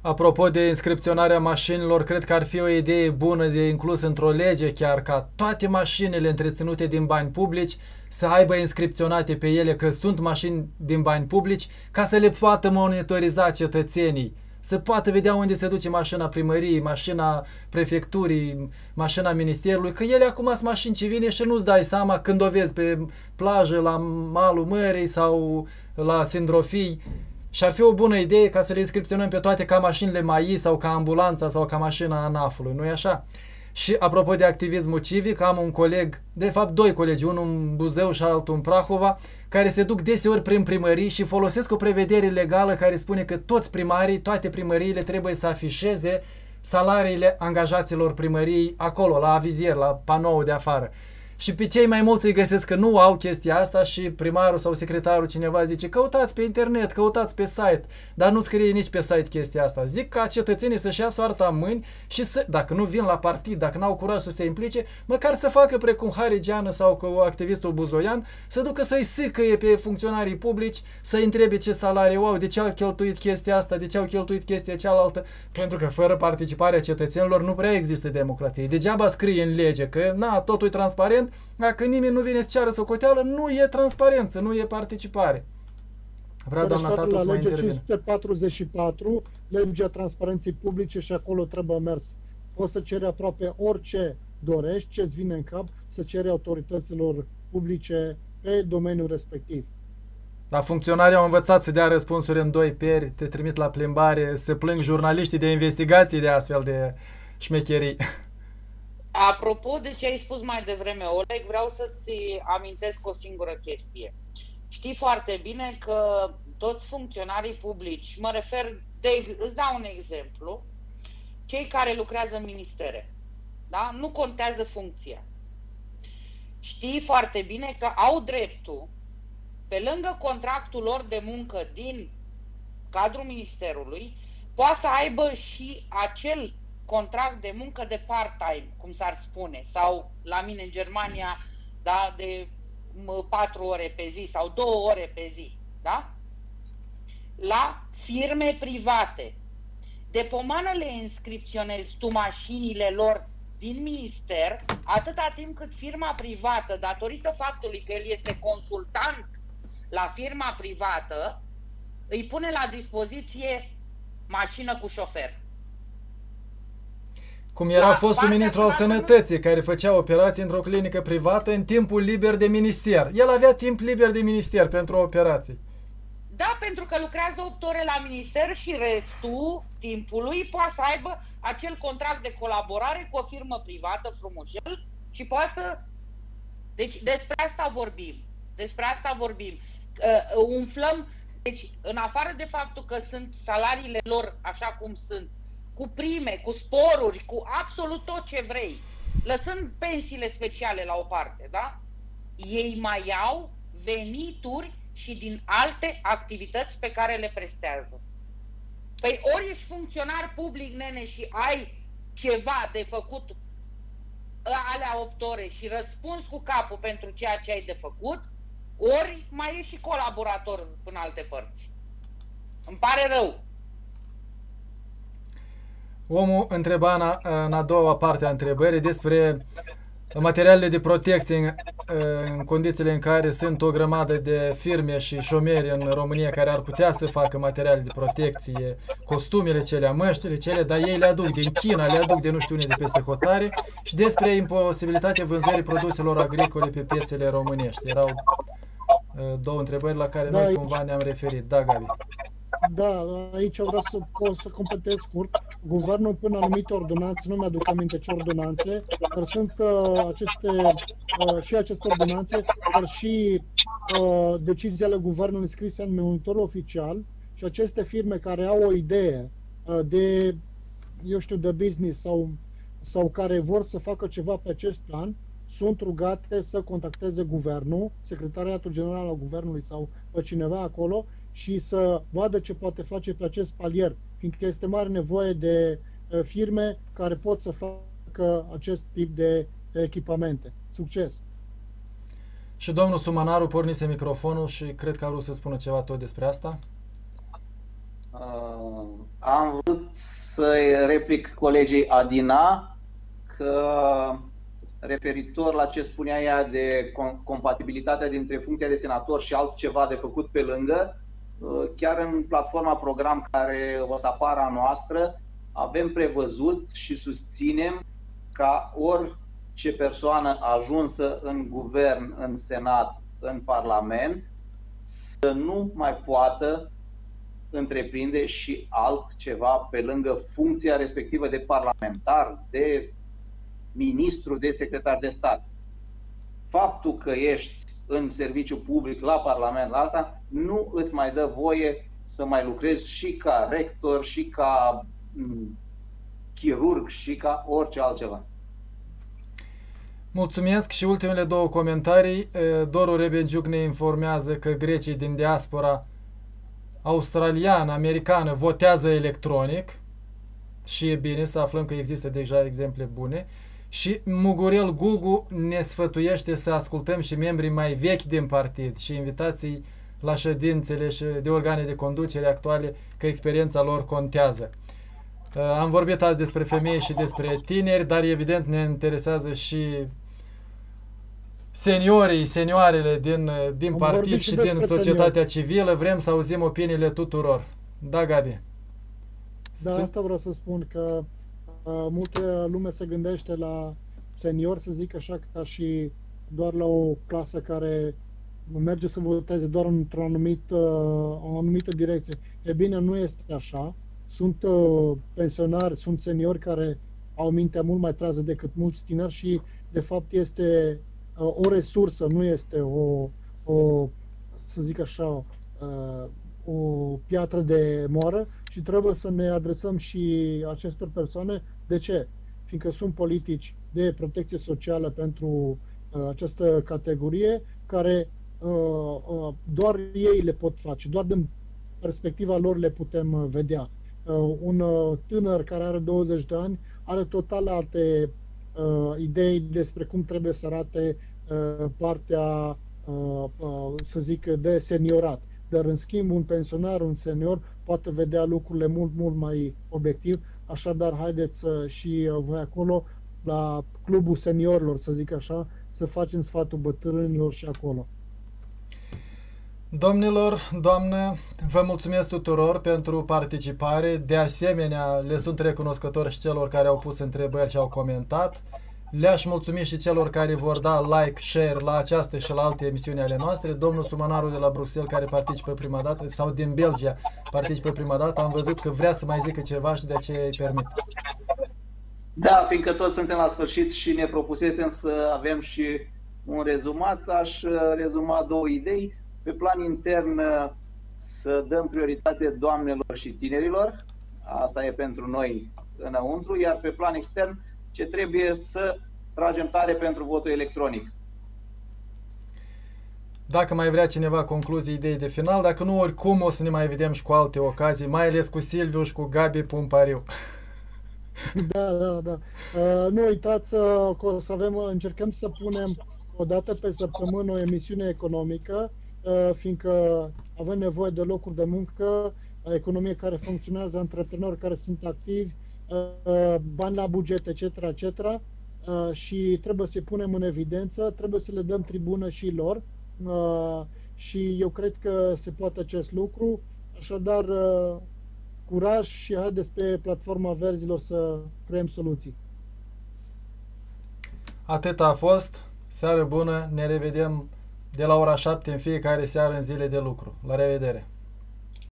Apropo de inscripționarea mașinilor, cred că ar fi o idee bună de inclus într-o lege chiar ca toate mașinile întreținute din bani publici să aibă inscripționate pe ele că sunt mașini din bani publici ca să le poată monitoriza cetățenii să poată vedea unde se duce mașina primăriei, mașina prefecturii, mașina ministerului, că ele acum sunt mașini civile și nu-ți dai seama când o vezi pe plajă, la malul mării sau la sindrofii. Și ar fi o bună idee ca să le inscripționăm pe toate ca mașinile MAI sau ca ambulanța sau ca mașina ANAF-ului, nu-i așa? Și apropo de activismul civic, am un coleg, de fapt doi colegi, unul în Buzău și altul în Prahova, care se duc deseori prin primării și folosesc o prevedere legală care spune că toți primarii, toate primăriile trebuie să afișeze salariile angajaților primăriei acolo, la avizier, la panou de afară. Și pe cei mai mulți îi găsesc că nu au chestia asta și primarul sau secretarul cineva zice căutați pe internet, căutați pe site, dar nu scrie nici pe site chestia asta. Zic ca cetățenii să-și ia soarta în mâini și să, dacă nu vin la partid, dacă n-au curaj să se implice, măcar să facă precum Harry Geană sau cu activistul Buzoian, să ducă să-i sâcăie pe funcționarii publici, să-i întrebe ce salariu au, de ce au cheltuit chestia asta, de ce au cheltuit chestia cealaltă, pentru că fără participarea cetățenilor nu prea există democrație. Degeaba scrie în lege că na, totul e transparent, dacă nimeni nu vine să ceară socoteală, nu e transparență, nu e participare. Vreau doamna Tatu să mai intervine. 544, legea transparenței publice și acolo trebuie mers. Poți să ceri aproape orice dorești, ce-ți vine în cap, să ceri autorităților publice pe domeniul respectiv. La funcționarii au învățat să dea răspunsuri în doi peri, te trimit la plimbare, se plâng jurnaliștii de investigații de astfel de șmecherii. Apropo de ce ai spus mai devreme, Oleg, vreau să-ți amintesc o singură chestie. Știi foarte bine că toți funcționarii publici, mă refer, de, îți dau un exemplu, cei care lucrează în ministere, da? nu contează funcția. Știi foarte bine că au dreptul, pe lângă contractul lor de muncă din cadrul ministerului, poate să aibă și acel contract de muncă de part-time, cum s-ar spune, sau la mine în Germania, da, de patru ore pe zi sau două ore pe zi, da? La firme private. De pomană le inscripționezi tu mașinile lor din minister, atâta timp cât firma privată, datorită faptului că el este consultant la firma privată, îi pune la dispoziție mașină cu șofer. Cum era la fostul ministru al sănătății care făcea operații într-o clinică privată în timpul liber de minister. El avea timp liber de minister pentru operații. Da, pentru că lucrează 8 ore la minister și restul timpului poate să aibă acel contract de colaborare cu o firmă privată frumușel și poate să... Deci despre asta vorbim. Despre asta vorbim. Uh, umflăm, deci în afară de faptul că sunt salariile lor așa cum sunt, cu prime, cu sporuri, cu absolut tot ce vrei, lăsând pensiile speciale la o parte, da? Ei mai au venituri și din alte activități pe care le prestează. Păi ori ești funcționar public, nene, și ai ceva de făcut alea 8 ore și răspunzi cu capul pentru ceea ce ai de făcut, ori mai ești și colaborator în alte părți. Îmi pare rău. Omul întreba în a, în a doua parte a întrebării despre materialele de protecție în, în condițiile în care sunt o grămadă de firme și șomeri în România care ar putea să facă materiale de protecție, costumele cele, măștile cele, dar ei le aduc din China, le aduc de nu știu unde de peste hotare și despre imposibilitatea vânzării produselor agricole pe piețele românești. Erau uh, două întrebări la care da, noi cumva ne-am referit. Da, Gabi. Da, aici vreau să, să completez scurt. Guvernul până anumite ordonanțe, nu mi-aduc aminte ce ordonanțe, dar sunt uh, aceste, uh, și aceste ordonanțe, dar și uh, decizii ale guvernului scrise în monitorul oficial și aceste firme care au o idee uh, de, eu știu, de business sau, sau care vor să facă ceva pe acest plan, sunt rugate să contacteze guvernul, secretariatul general al guvernului sau pe cineva acolo și să vadă ce poate face pe acest palier, fiindcă este mare nevoie de uh, firme care pot să facă acest tip de echipamente. Succes! Și domnul Sumanaru pornise microfonul și cred că a vrut să spună ceva tot despre asta. Uh, am vrut să replic colegii Adina că referitor la ce spunea ea de compatibilitatea dintre funcția de senator și altceva de făcut pe lângă, Uh, chiar în platforma program care o să apară a noastră, avem prevăzut și susținem ca orice persoană ajunsă în guvern, în senat, în parlament, să nu mai poată întreprinde și altceva pe lângă funcția respectivă de parlamentar, de ministru, de secretar de stat. Faptul că ești în serviciu public, la Parlament, la asta, nu îți mai dă voie să mai lucrezi și ca rector, și ca mm, chirurg, și ca orice altceva. Mulțumesc și ultimele două comentarii. Doru Rebenciuc ne informează că grecii din diaspora australiană, americană votează electronic și e bine să aflăm că există deja exemple bune. Și Mugurel Gugu ne sfătuiește să ascultăm și membrii mai vechi din partid și invitații la ședințele și de organe de conducere actuale, că experiența lor contează. Uh, am vorbit azi despre femei și despre tineri, dar evident ne interesează și seniorii, senioarele din, uh, din partid și din societatea seniori. civilă. Vrem să auzim opiniile tuturor. Da, Gabi? Da, asta vreau să spun că Uh, multă lume se gândește la senior, să zic așa, ca și doar la o clasă care merge să voteze doar într-o anumită, o anumită direcție. E bine, nu este așa. Sunt uh, pensionari, sunt seniori care au mintea mult mai trează decât mulți tineri și, de fapt, este uh, o resursă, nu este o, o să zic așa, uh, o piatră de moară și trebuie să ne adresăm și acestor persoane. De ce? Fiindcă sunt politici de protecție socială pentru uh, această categorie care uh, uh, doar ei le pot face, doar din perspectiva lor le putem uh, vedea. Uh, un uh, tânăr care are 20 de ani are total alte uh, idei despre cum trebuie să arate uh, partea, uh, uh, să zic, de seniorat dar în schimb un pensionar, un senior poate vedea lucrurile mult, mult mai obiectiv, așadar haideți să, și uh, voi acolo la clubul seniorilor, să zic așa, să facem sfatul bătrânilor și acolo. Domnilor, doamnă, vă mulțumesc tuturor pentru participare. De asemenea, le sunt recunoscători și celor care au pus întrebări și au comentat. Le-aș mulțumi și celor care vor da like, share la această și la alte emisiuni ale noastre. Domnul Sumanaru de la Bruxelles, care participă prima dată, sau din Belgia, participă prima dată, am văzut că vrea să mai zică ceva și de aceea îi permit. Da, fiindcă toți suntem la sfârșit și ne propusesem să avem și un rezumat, aș uh, rezuma două idei. Pe plan intern, uh, să dăm prioritate doamnelor și tinerilor, asta e pentru noi înăuntru, iar pe plan extern, ce trebuie să tragem tare pentru votul electronic. Dacă mai vrea cineva concluzii, idei de final, dacă nu, oricum o să ne mai vedem și cu alte ocazii, mai ales cu Silviu și cu Gabi Pumpariu. Da, da, da. Uh, nu uitați uh, că o să avem, încercăm să punem o dată pe săptămână o emisiune economică, uh, fiindcă avem nevoie de locuri de muncă, economie care funcționează, antreprenori care sunt activi, uh, bani la buget, etc., etc., uh, și trebuie să-i punem în evidență, trebuie să le dăm tribună și lor uh, și eu cred că se poate acest lucru, așadar uh, curaj și haideți pe platforma verzilor să creăm soluții. Atât a fost. Seară bună. Ne revedem de la ora 7 în fiecare seară în zile de lucru. La revedere!